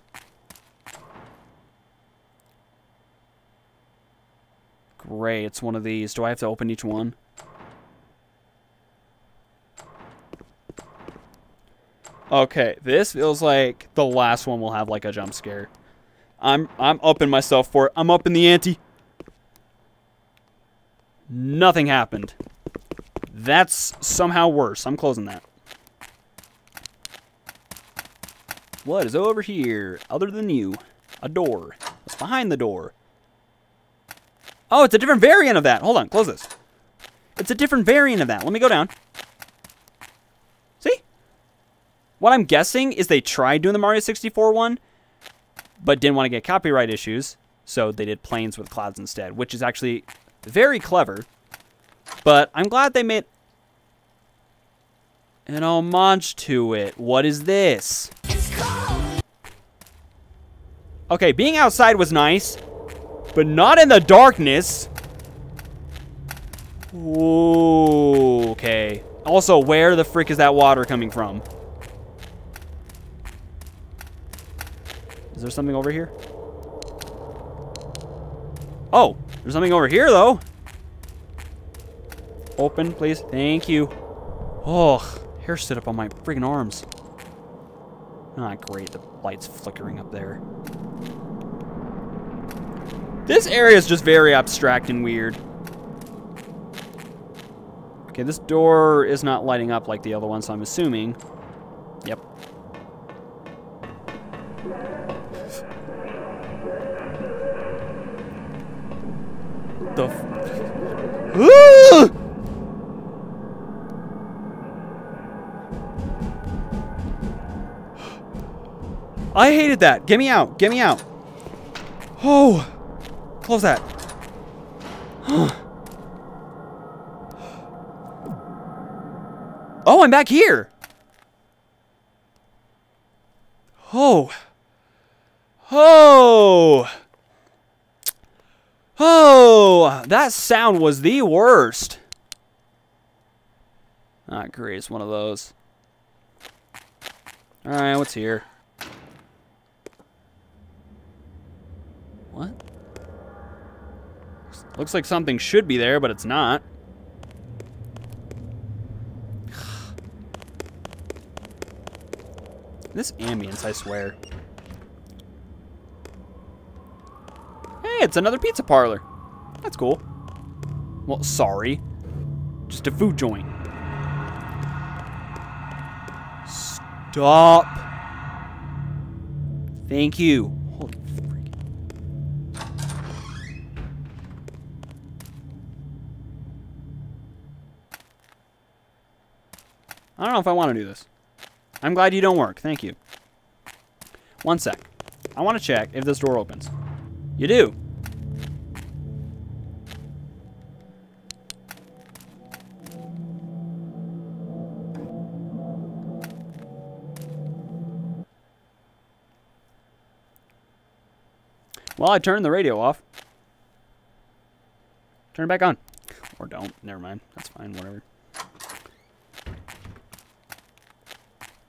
Great, it's one of these. Do I have to open each one? Okay, this feels like the last one will have like a jump scare. I'm I'm upping myself for it. I'm up in the ante. Nothing happened. That's somehow worse. I'm closing that. What is over here other than you? A door. What's behind the door? Oh, it's a different variant of that. Hold on, close this. It's a different variant of that. Let me go down. See? What I'm guessing is they tried doing the Mario 64 one, but didn't want to get copyright issues, so they did planes with clouds instead, which is actually very clever. But I'm glad they made an homage to it. What is this? Okay, being outside was nice, but not in the darkness. Ooh, okay. Also, where the frick is that water coming from? Is there something over here? Oh, there's something over here, though. Open, please. Thank you. Oh, hair stood up on my freaking arms. Not great. The light's flickering up there. This area is just very abstract and weird. Okay, this door is not lighting up like the other one, so I'm assuming. Yep. The f I hated that. Get me out. Get me out. Oh. Close that. oh, I'm back here. Oh. Oh. Oh, that sound was the worst. Not great. It's one of those. All right, what's here? What? Looks like something should be there, but it's not. This ambience, I swear. Hey, it's another pizza parlor. That's cool. Well, sorry. Just a food joint. Stop. Thank you. Holy freak. I don't know if I want to do this. I'm glad you don't work. Thank you. One sec. I want to check if this door opens. You do. Well, I turned the radio off. Turn it back on. Or don't. Never mind. That's fine. Whatever.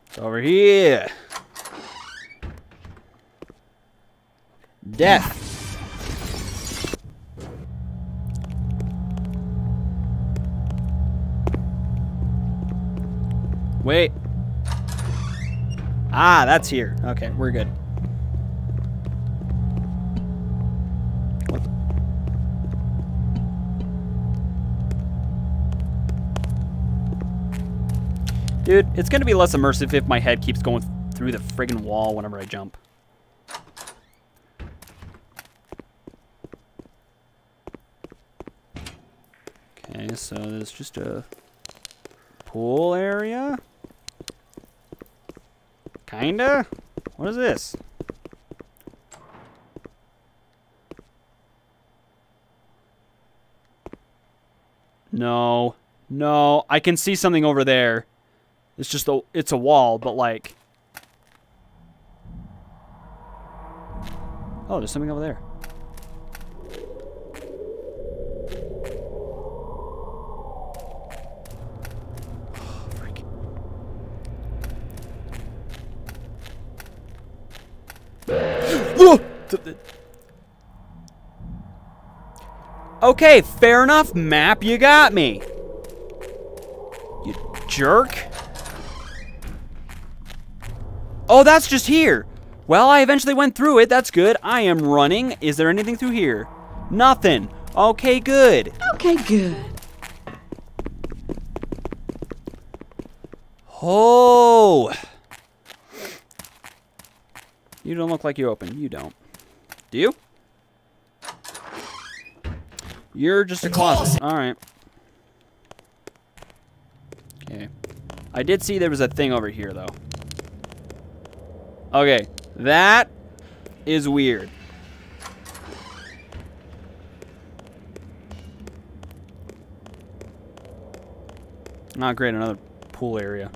It's over here. Death. Wait. Ah, that's here. Okay, we're good. Dude, it's gonna be less immersive if my head keeps going through the friggin' wall whenever I jump. Okay, so there's just a pool area. Kinda? What is this? No. No, I can see something over there. It's just a it's a wall, but like Oh, there's something over there. Okay, fair enough, map, you got me. You jerk. Oh, that's just here. Well, I eventually went through it. That's good. I am running. Is there anything through here? Nothing. Okay, good. Okay, good. Oh. You don't look like you open. You don't. Do you? You're just a closet. All right. Okay. I did see there was a thing over here, though. Okay. That is weird. Not great. Another pool area.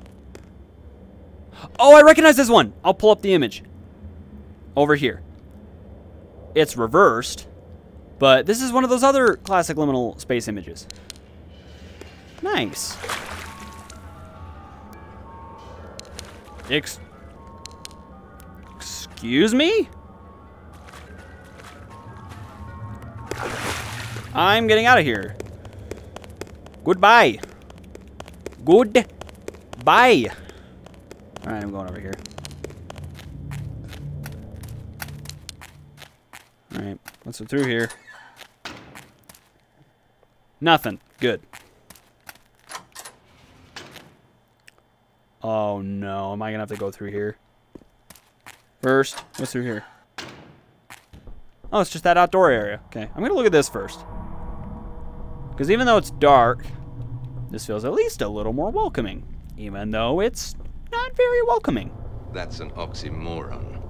Oh, I recognize this one. I'll pull up the image. Over here. It's reversed. But this is one of those other classic liminal space images. Nice. Ex Excuse me? I'm getting out of here. Goodbye. Goodbye. Alright, I'm going over here. Alright, what's it through here? Nothing. Good. Oh no, am I gonna have to go through here? First, what's through here? Oh, it's just that outdoor area. Okay, I'm gonna look at this first. Because even though it's dark, this feels at least a little more welcoming. Even though it's not very welcoming. That's an oxymoron.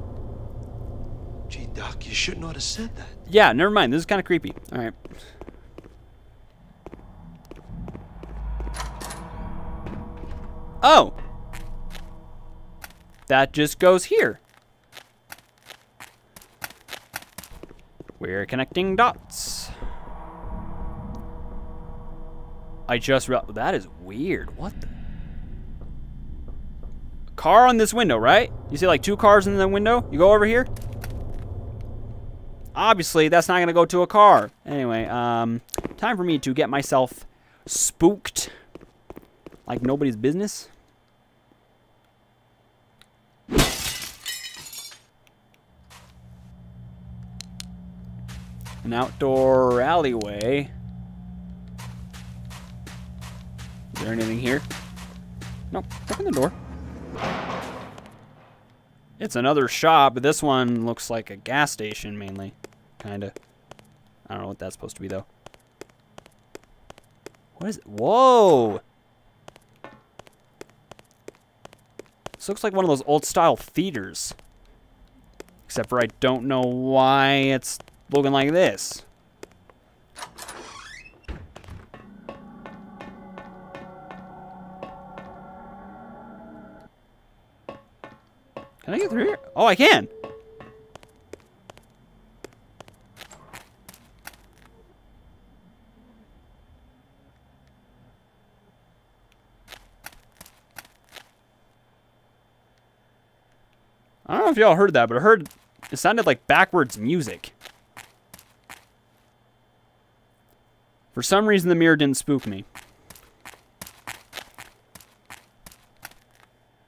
Gee, Doc, you shouldn't have said that. Yeah, never mind. This is kind of creepy. All right. Oh. That just goes here. We're connecting dots. I just that is weird. What the? Car on this window, right? You see like two cars in the window? You go over here? Obviously, that's not going to go to a car. Anyway, um, time for me to get myself spooked like nobody's business. An outdoor alleyway. Is there anything here? Nope. Open the door. It's another shop, but this one looks like a gas station mainly. Kinda. I don't know what that's supposed to be though. What is it? Whoa! This looks like one of those old style theaters. Except for I don't know why it's looking like this. Can I get through here? Oh, I can. I don't know if y'all heard that, but I heard it sounded like backwards music. For some reason, the mirror didn't spook me.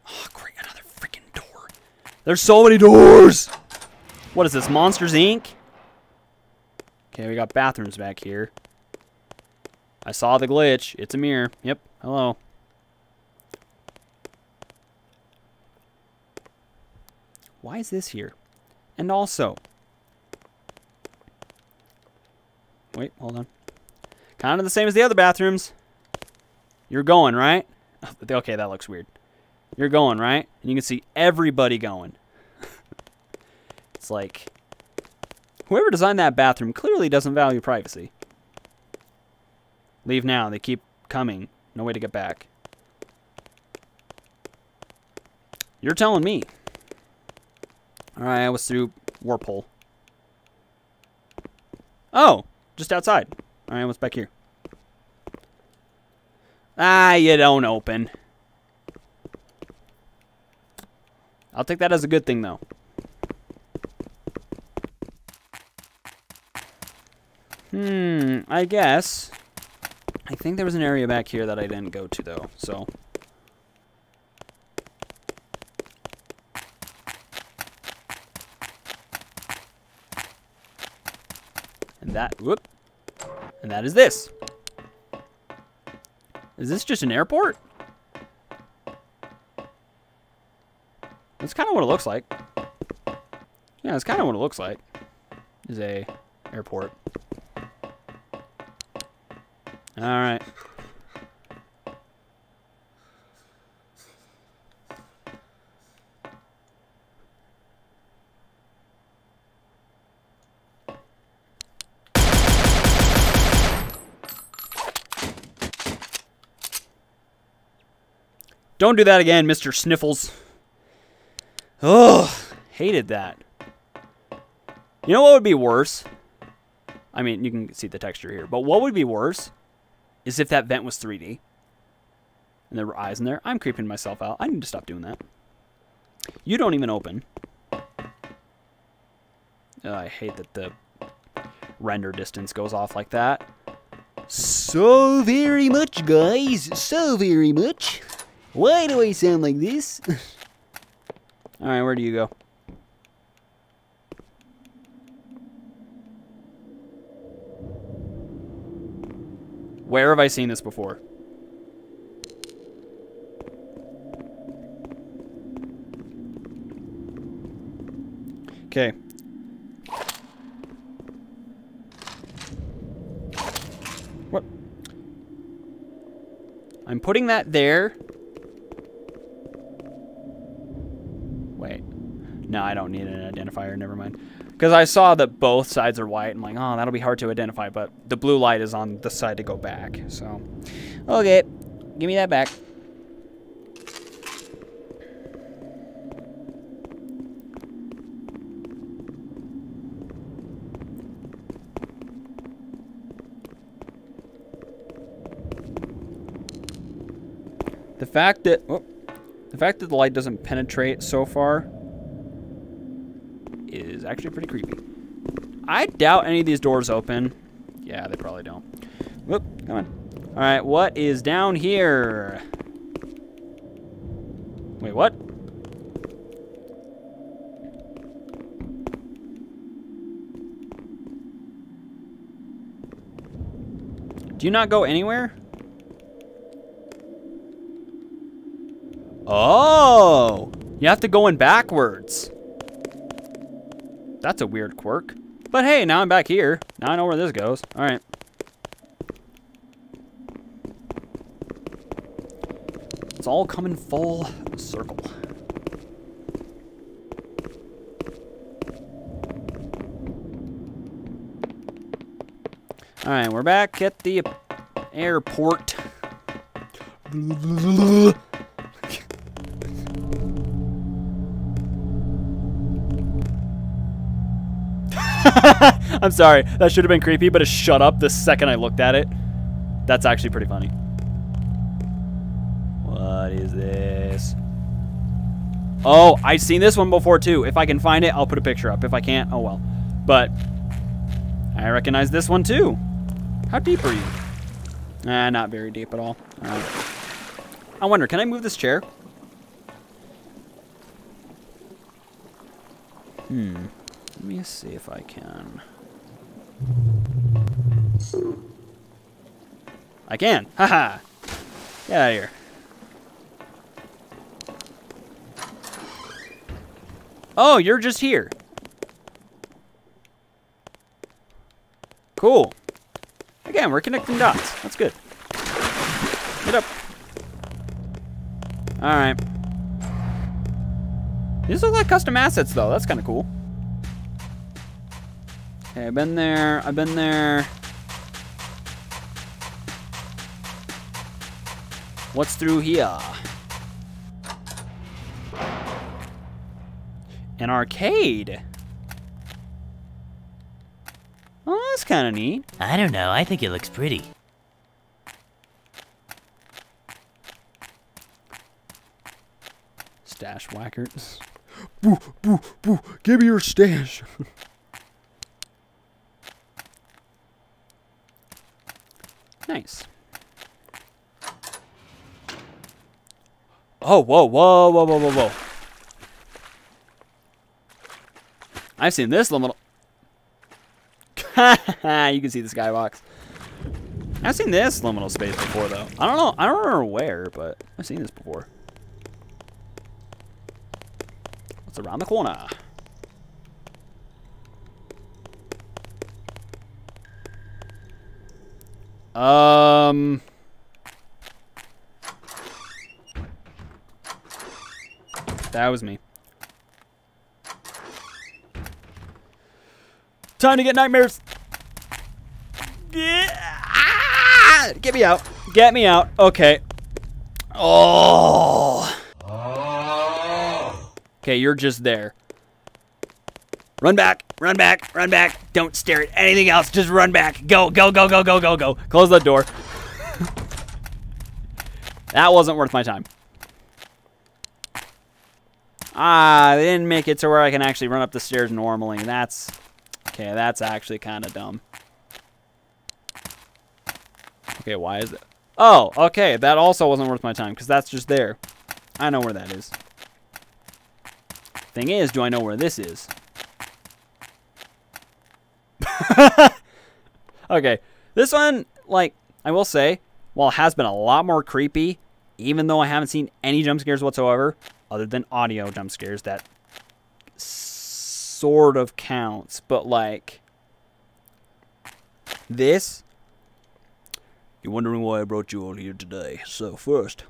Oh, great, another freaking door. There's so many doors! What is this, Monsters, Inc.? Okay, we got bathrooms back here. I saw the glitch. It's a mirror. Yep, hello. Why is this here? And also... Wait, hold on. Kind of the same as the other bathrooms. You're going, right? Okay, that looks weird. You're going, right? And you can see everybody going. it's like... Whoever designed that bathroom clearly doesn't value privacy. Leave now. They keep coming. No way to get back. You're telling me. Alright, I was through warp hole. Oh, just outside. Alright, what's back here? Ah, you don't open. I'll take that as a good thing, though. Hmm, I guess. I think there was an area back here that I didn't go to, though, so... And that, whoop. And that is this. Is this just an airport? That's kind of what it looks like. Yeah, that's kind of what it looks like. Is a airport. All right. Don't do that again, Mr. Sniffles. Ugh, hated that. You know what would be worse? I mean, you can see the texture here, but what would be worse is if that vent was 3D and there were eyes in there. I'm creeping myself out. I need to stop doing that. You don't even open. I hate that the render distance goes off like that. So very much, guys. So very much. Why do I sound like this? Alright, where do you go? Where have I seen this before? Okay. What? I'm putting that there. Wait. No, I don't need an identifier. Never mind. Because I saw that both sides are white. I'm like, oh, that'll be hard to identify. But the blue light is on the side to go back. So, okay. Give me that back. The fact that oh, the fact that the light doesn't penetrate so far actually pretty creepy. I doubt any of these doors open. Yeah, they probably don't. Whoop, come on. All right, what is down here? Wait, what? Do you not go anywhere? Oh, you have to go in backwards. That's a weird quirk. But hey, now I'm back here. Now I know where this goes. All right. It's all coming full circle. All right, we're back at the airport. I'm sorry. That should have been creepy, but it shut up the second I looked at it. That's actually pretty funny. What is this? Oh, I've seen this one before too. If I can find it, I'll put a picture up. If I can't, oh well. But I recognize this one too. How deep are you? Nah, not very deep at all. all right. I wonder, can I move this chair? Hmm. Let me see if I can. I can. Haha. Get out of here. Oh, you're just here. Cool. Again, we're connecting dots. That's good. Get up. Alright. These look like custom assets, though. That's kind of cool. Okay, I've been there. I've been there. What's through here? An arcade. Oh, that's kind of neat. I don't know. I think it looks pretty. Stash whackers. Boo, boo, boo. Give me your stash. Nice. Oh, whoa, whoa, whoa, whoa, whoa, whoa. I've seen this little... you can see the skybox. I've seen this liminal space before, though. I don't know. I don't remember where, but I've seen this before. What's around the corner? Um... That was me. Time to get nightmares. Get me out. Get me out. Okay. Oh. Okay, you're just there. Run back. Run back. Run back. Don't stare at anything else. Just run back. Go, go, go, go, go, go, go. Close the door. that wasn't worth my time. Ah, they didn't make it to where I can actually run up the stairs normally. That's... Okay, that's actually kind of dumb. Okay, why is it? Oh, okay, that also wasn't worth my time, because that's just there. I know where that is. Thing is, do I know where this is? okay, this one, like, I will say, while it has been a lot more creepy, even though I haven't seen any jump scares whatsoever, other than audio jump scares that sort of counts, but like this. You're wondering why I brought you all here today. So first,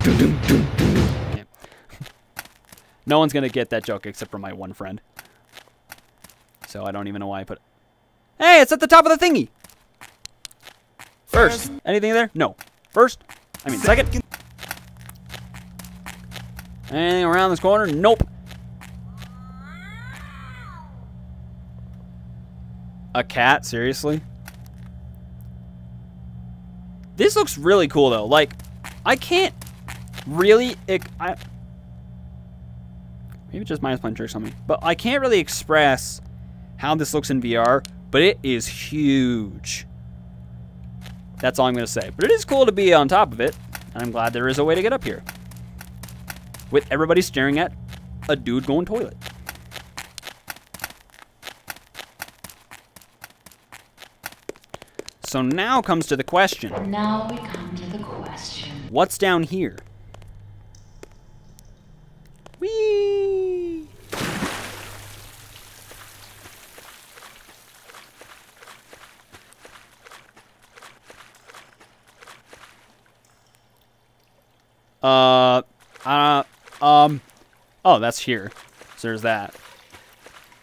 No one's going to get that joke except for my one friend. So I don't even know why I put it. Hey, it's at the top of the thingy. First. Anything there? No. First. I mean, second. Anything around this corner? Nope. A cat? Seriously? This looks really cool, though. Like, I can't really... I, maybe just minus point tricks on me. But I can't really express how this looks in VR, but it is huge. That's all I'm going to say. But it is cool to be on top of it, and I'm glad there is a way to get up here. With everybody staring at a dude going toilet. So now comes to the question. Now we come to the question. What's down here? Whee! Uh, uh, um, oh, that's here. So there's that.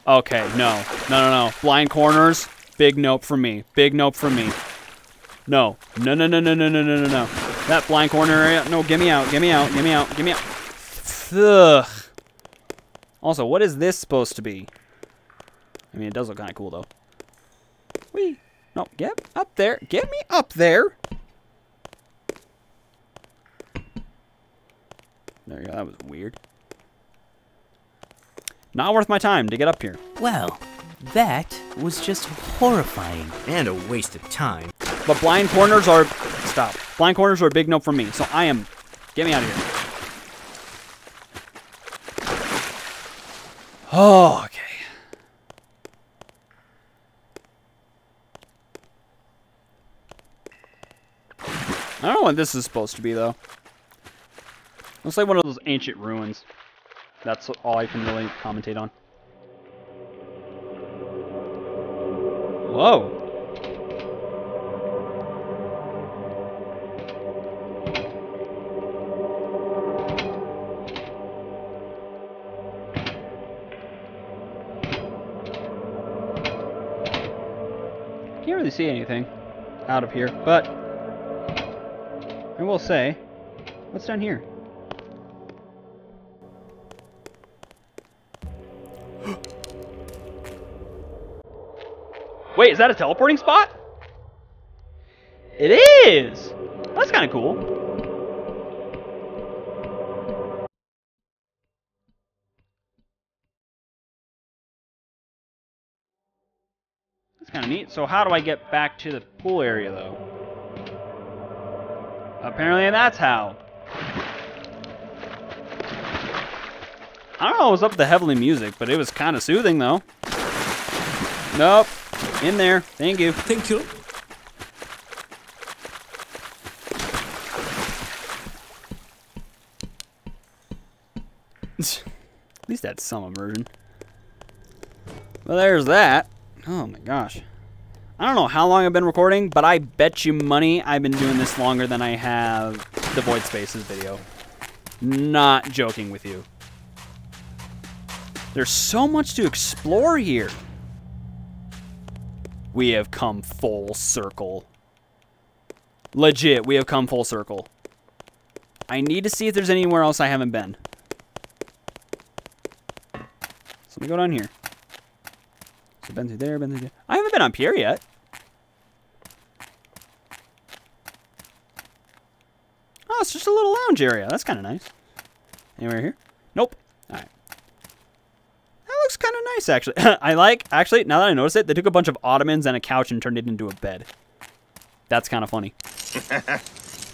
Okay, no, no, no, no. Blind corners, big nope from me. Big nope from me. No, no, no, no, no, no, no, no, no. That blind corner area, no, get me out, get me out, get me out, get me out. Ugh. Also, what is this supposed to be? I mean, it does look kind of cool, though. Wee. No, get up there. Get me up there. There you go. That was weird. Not worth my time to get up here. Well, that was just horrifying. And a waste of time. But blind corners are... Stop. Blind corners are a big no for me. So I am... Get me out of here. Oh, okay. I don't know what this is supposed to be, though. Looks like one of those ancient ruins. That's all I can really commentate on. Whoa. Can't really see anything out of here, but I will say, what's down here? Wait, is that a teleporting spot? It is! That's kind of cool. That's kind of neat. So how do I get back to the pool area, though? Apparently that's how. I don't know what was up with the heavily music, but it was kind of soothing, though. Nope. In there. Thank you. Thank you. At least that's some immersion. Well, there's that. Oh my gosh. I don't know how long I've been recording, but I bet you money I've been doing this longer than I have the Void Spaces video. Not joking with you. There's so much to explore here. We have come full circle. Legit, we have come full circle. I need to see if there's anywhere else I haven't been. So let me go down here. So been through there, been through there. I haven't been up here yet. Oh, it's just a little lounge area. That's kind of nice. Anywhere here? Nope. All right. Looks kind of nice, actually. I like, actually, now that I notice it, they took a bunch of ottomans and a couch and turned it into a bed. That's kind of funny.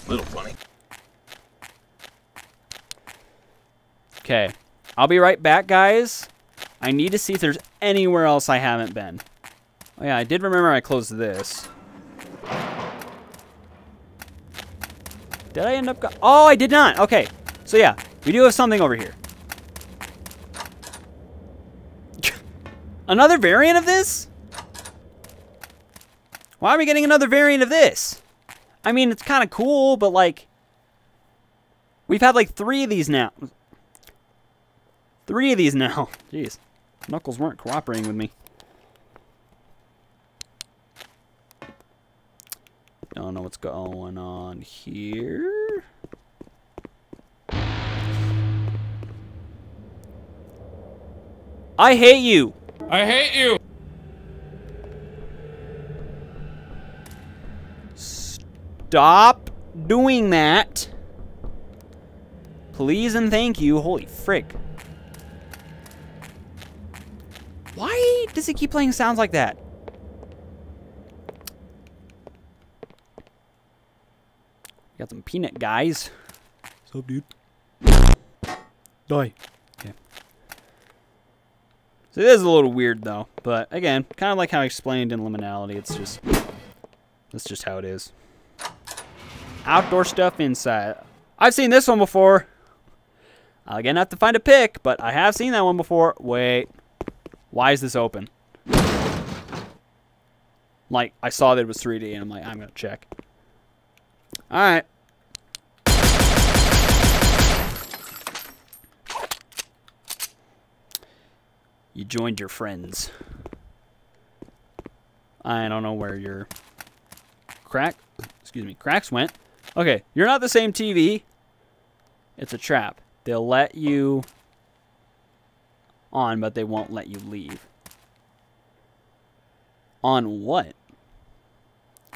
Little funny. Okay. I'll be right back, guys. I need to see if there's anywhere else I haven't been. Oh, yeah, I did remember I closed this. Did I end up Oh, I did not. Okay. So, yeah. We do have something over here. Another variant of this? Why are we getting another variant of this? I mean, it's kind of cool, but, like... We've had, like, three of these now. Three of these now. Jeez. Knuckles weren't cooperating with me. Don't know what's going on here. I hate you. I hate you. Stop doing that. Please and thank you. Holy frick. Why does it keep playing sounds like that? Got some peanut guys. What's up, dude? Die. So it is a little weird though, but again, kind of like how I explained in Liminality, it's just that's just how it is. Outdoor stuff inside. I've seen this one before. I'll again have to find a pick, but I have seen that one before. Wait. Why is this open? Like, I saw that it was 3D, and I'm like, I'm to check. Alright. You joined your friends. I don't know where your crack, excuse me, cracks went. Okay, you're not the same TV. It's a trap. They'll let you on, but they won't let you leave. On what?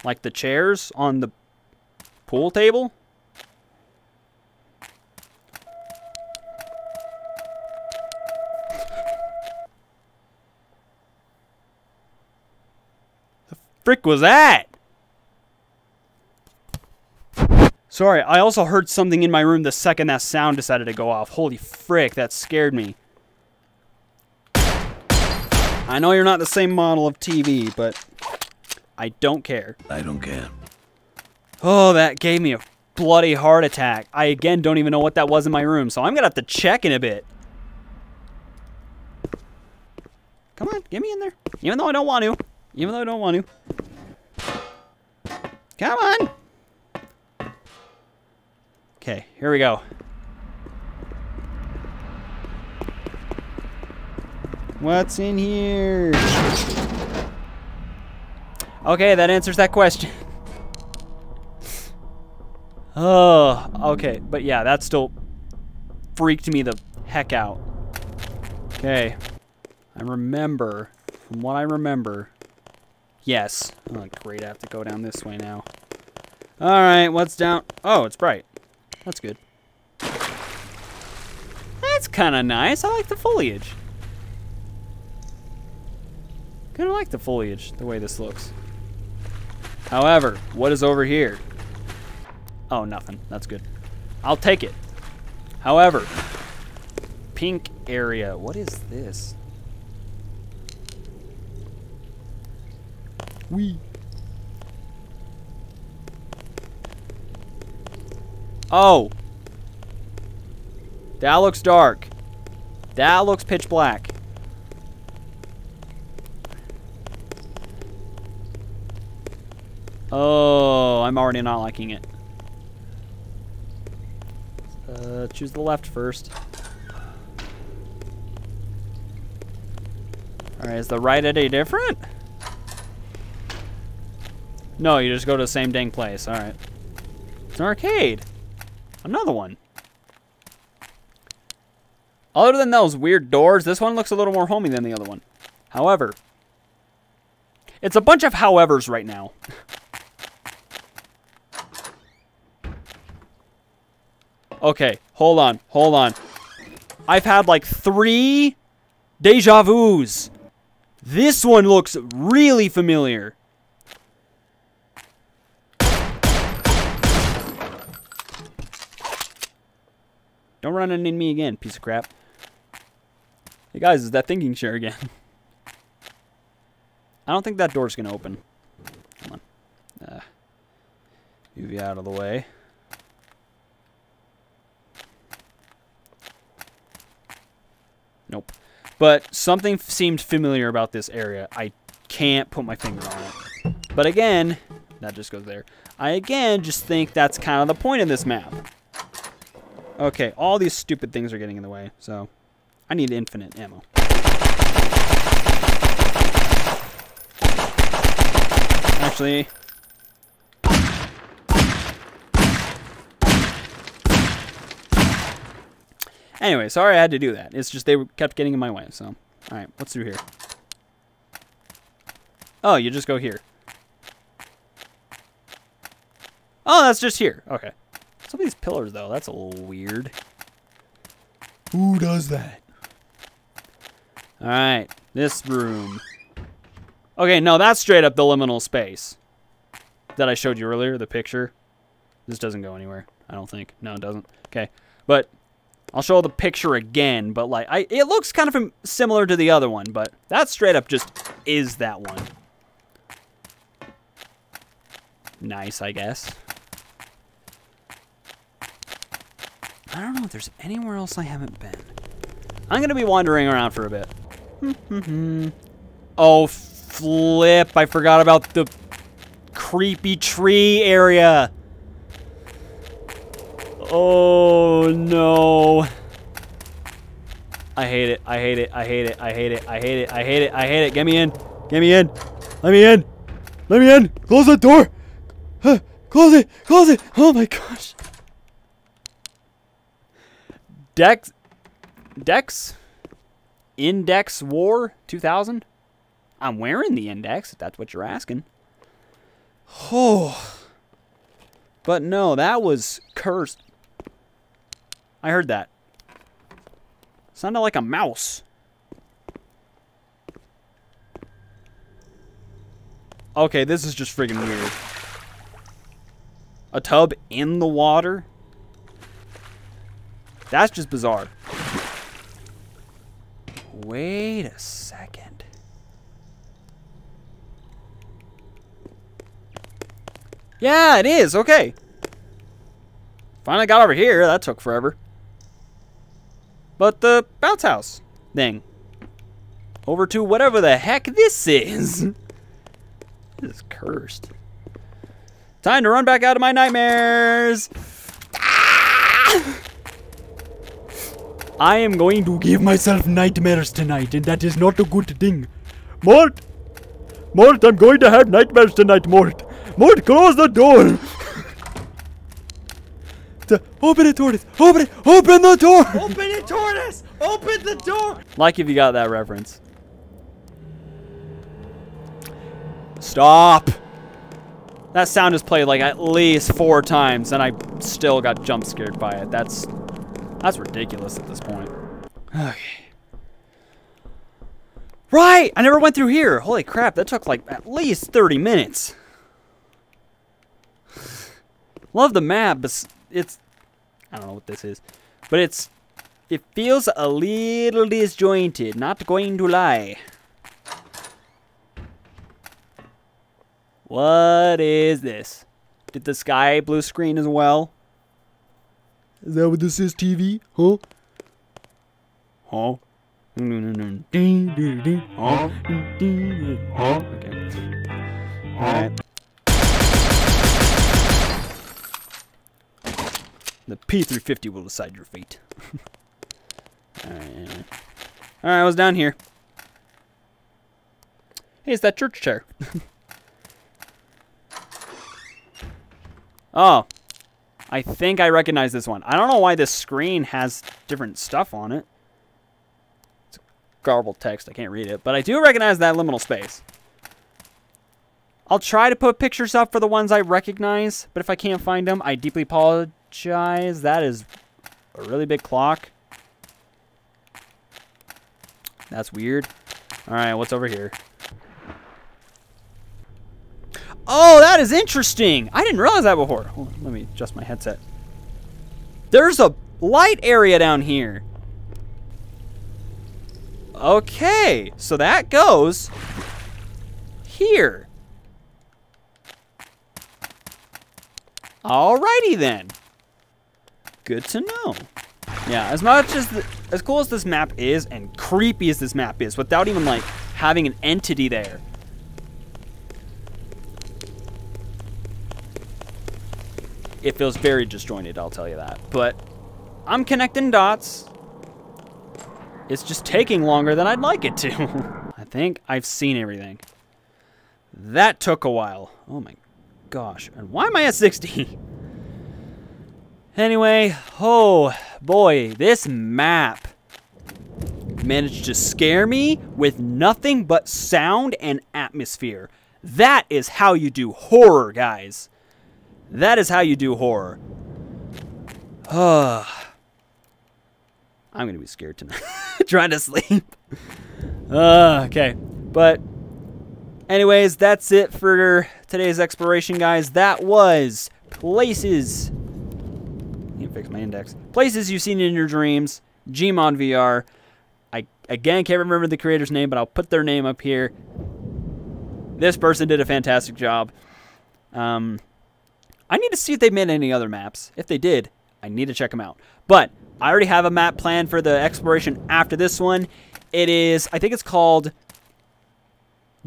Like the chairs on the pool table? Frick was that? Sorry, I also heard something in my room the second that sound decided to go off. Holy frick, that scared me. I know you're not the same model of TV, but I don't care. I don't care. Oh, that gave me a bloody heart attack. I again don't even know what that was in my room, so I'm gonna have to check in a bit. Come on, get me in there. Even though I don't want to. Even though I don't want to. Come on. Okay, here we go. What's in here? Okay, that answers that question. oh, okay. But yeah, that still freaked me the heck out. Okay. I remember, from what I remember, yes. Oh, great, I have to go down this way now. Alright, what's down? Oh, it's bright. That's good. That's kind of nice. I like the foliage. Kind of like the foliage, the way this looks. However, what is over here? Oh, nothing. That's good. I'll take it. However, pink area. What is this? Wee. Oh. That looks dark. That looks pitch black. Oh, I'm already not liking it. Uh, choose the left first. Alright, is the right any different? No, you just go to the same dang place. Alright. It's an arcade. Another one. Other than those weird doors, this one looks a little more homey than the other one. However, it's a bunch of howevers right now. okay, hold on, hold on. I've had like three deja vus. This one looks really familiar. Don't run into me again, piece of crap. Hey guys, is that thinking chair again? I don't think that door's gonna open. Come on. Uh, move you out of the way. Nope. But something seemed familiar about this area. I can't put my finger on it. But again, that just goes there. I again just think that's kind of the point of this map. Okay, all these stupid things are getting in the way, so I need infinite ammo. Actually, Anyway, sorry I had to do that. It's just they kept getting in my way. So, all right, what's through here? Oh, you just go here. Oh, that's just here. Okay. Some of these pillars, though, that's a little weird. Who does that? All right, this room. Okay, no, that's straight up the liminal space that I showed you earlier, the picture. This doesn't go anywhere, I don't think. No, it doesn't. Okay, but I'll show the picture again, but like, I it looks kind of similar to the other one, but that straight up just is that one. Nice, I guess. I don't know if there's anywhere else I haven't been. I'm gonna be wandering around for a bit. oh, flip! I forgot about the creepy tree area. Oh no! I hate it. I hate it. I hate it. I hate it. I hate it. I hate it. I hate it. Get me in. Get me in. Let me in. Let me in. Close the door. Close it. Close it. Oh my gosh. Dex. Dex. Index War 2000. I'm wearing the index, if that's what you're asking. Oh. But no, that was cursed. I heard that. Sounded like a mouse. Okay, this is just friggin' weird. A tub in the water? That's just bizarre. Wait a second. Yeah, it is. Okay. Finally got over here. That took forever. But the bounce house thing. Over to whatever the heck this is. this is cursed. Time to run back out of my nightmares. Ah! I am going to give myself nightmares tonight, and that is not a good thing. Mort! Mort, I'm going to have nightmares tonight, Mort! Mort, close the door! The- open it, Tortoise! Open it! Open the door! Open it, tortoise! Open the door! Like if you got that reference. Stop! That sound is played like at least four times, and I still got jump scared by it. That's that's ridiculous at this point. Okay. Right! I never went through here. Holy crap, that took like at least 30 minutes. Love the map, but it's I don't know what this is. But it's it feels a little disjointed, not going to lie. What is this? Did the sky blue screen as well? Is that what this is, TV? Huh? Huh? Ding, ding, ding. Huh? Huh? Okay. Alright. The P350 will decide your fate. Alright. Alright, I was down here. Hey, it's that church chair. oh. I think I recognize this one. I don't know why this screen has different stuff on it. It's garbled text. I can't read it. But I do recognize that liminal space. I'll try to put pictures up for the ones I recognize. But if I can't find them, I deeply apologize. That is a really big clock. That's weird. Alright, what's over here? Oh, that is interesting. I didn't realize that before. On, let me adjust my headset. There's a light area down here. Okay, so that goes here. Alrighty then. Good to know. Yeah, as much as the, as cool as this map is and creepy as this map is, without even like having an entity there, it feels very disjointed, I'll tell you that. But I'm connecting dots. It's just taking longer than I'd like it to. I think I've seen everything. That took a while. Oh my gosh. And why am I at 60? Anyway, oh boy, this map managed to scare me with nothing but sound and atmosphere. That is how you do horror, guys. That is how you do horror. I'm going to be scared tonight. Trying to sleep. Uh, okay. But, anyways, that's it for today's exploration, guys. That was Places. Need to fix my index. Places you've seen in your dreams. Gmod VR. I, again, can't remember the creator's name, but I'll put their name up here. This person did a fantastic job. Um, I need to see if they made any other maps. If they did, I need to check them out. But I already have a map plan for the exploration after this one. It is, I think it's called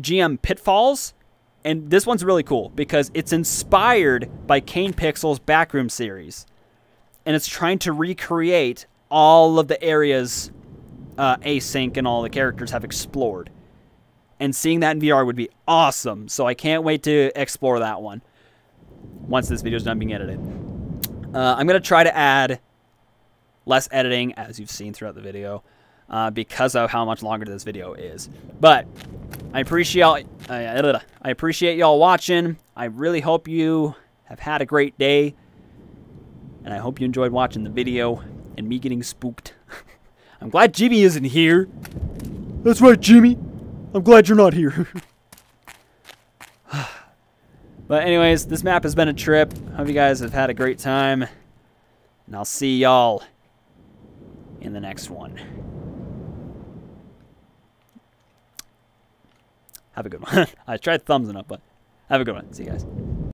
GM Pitfalls. And this one's really cool because it's inspired by Kane Pixel's Backroom series. And it's trying to recreate all of the areas uh, Async and all the characters have explored. And seeing that in VR would be awesome. So I can't wait to explore that one once this video is done being edited. Uh, I'm going to try to add less editing, as you've seen throughout the video, uh, because of how much longer this video is. But I appreciate uh, I appreciate y'all watching. I really hope you have had a great day, and I hope you enjoyed watching the video and me getting spooked. I'm glad Jimmy isn't here. That's right, Jimmy. I'm glad you're not here. but anyways, this map has been a trip. Hope you guys have had a great time. And I'll see y'all in the next one. Have a good one. I tried thumbsing up, but have a good one. See you guys.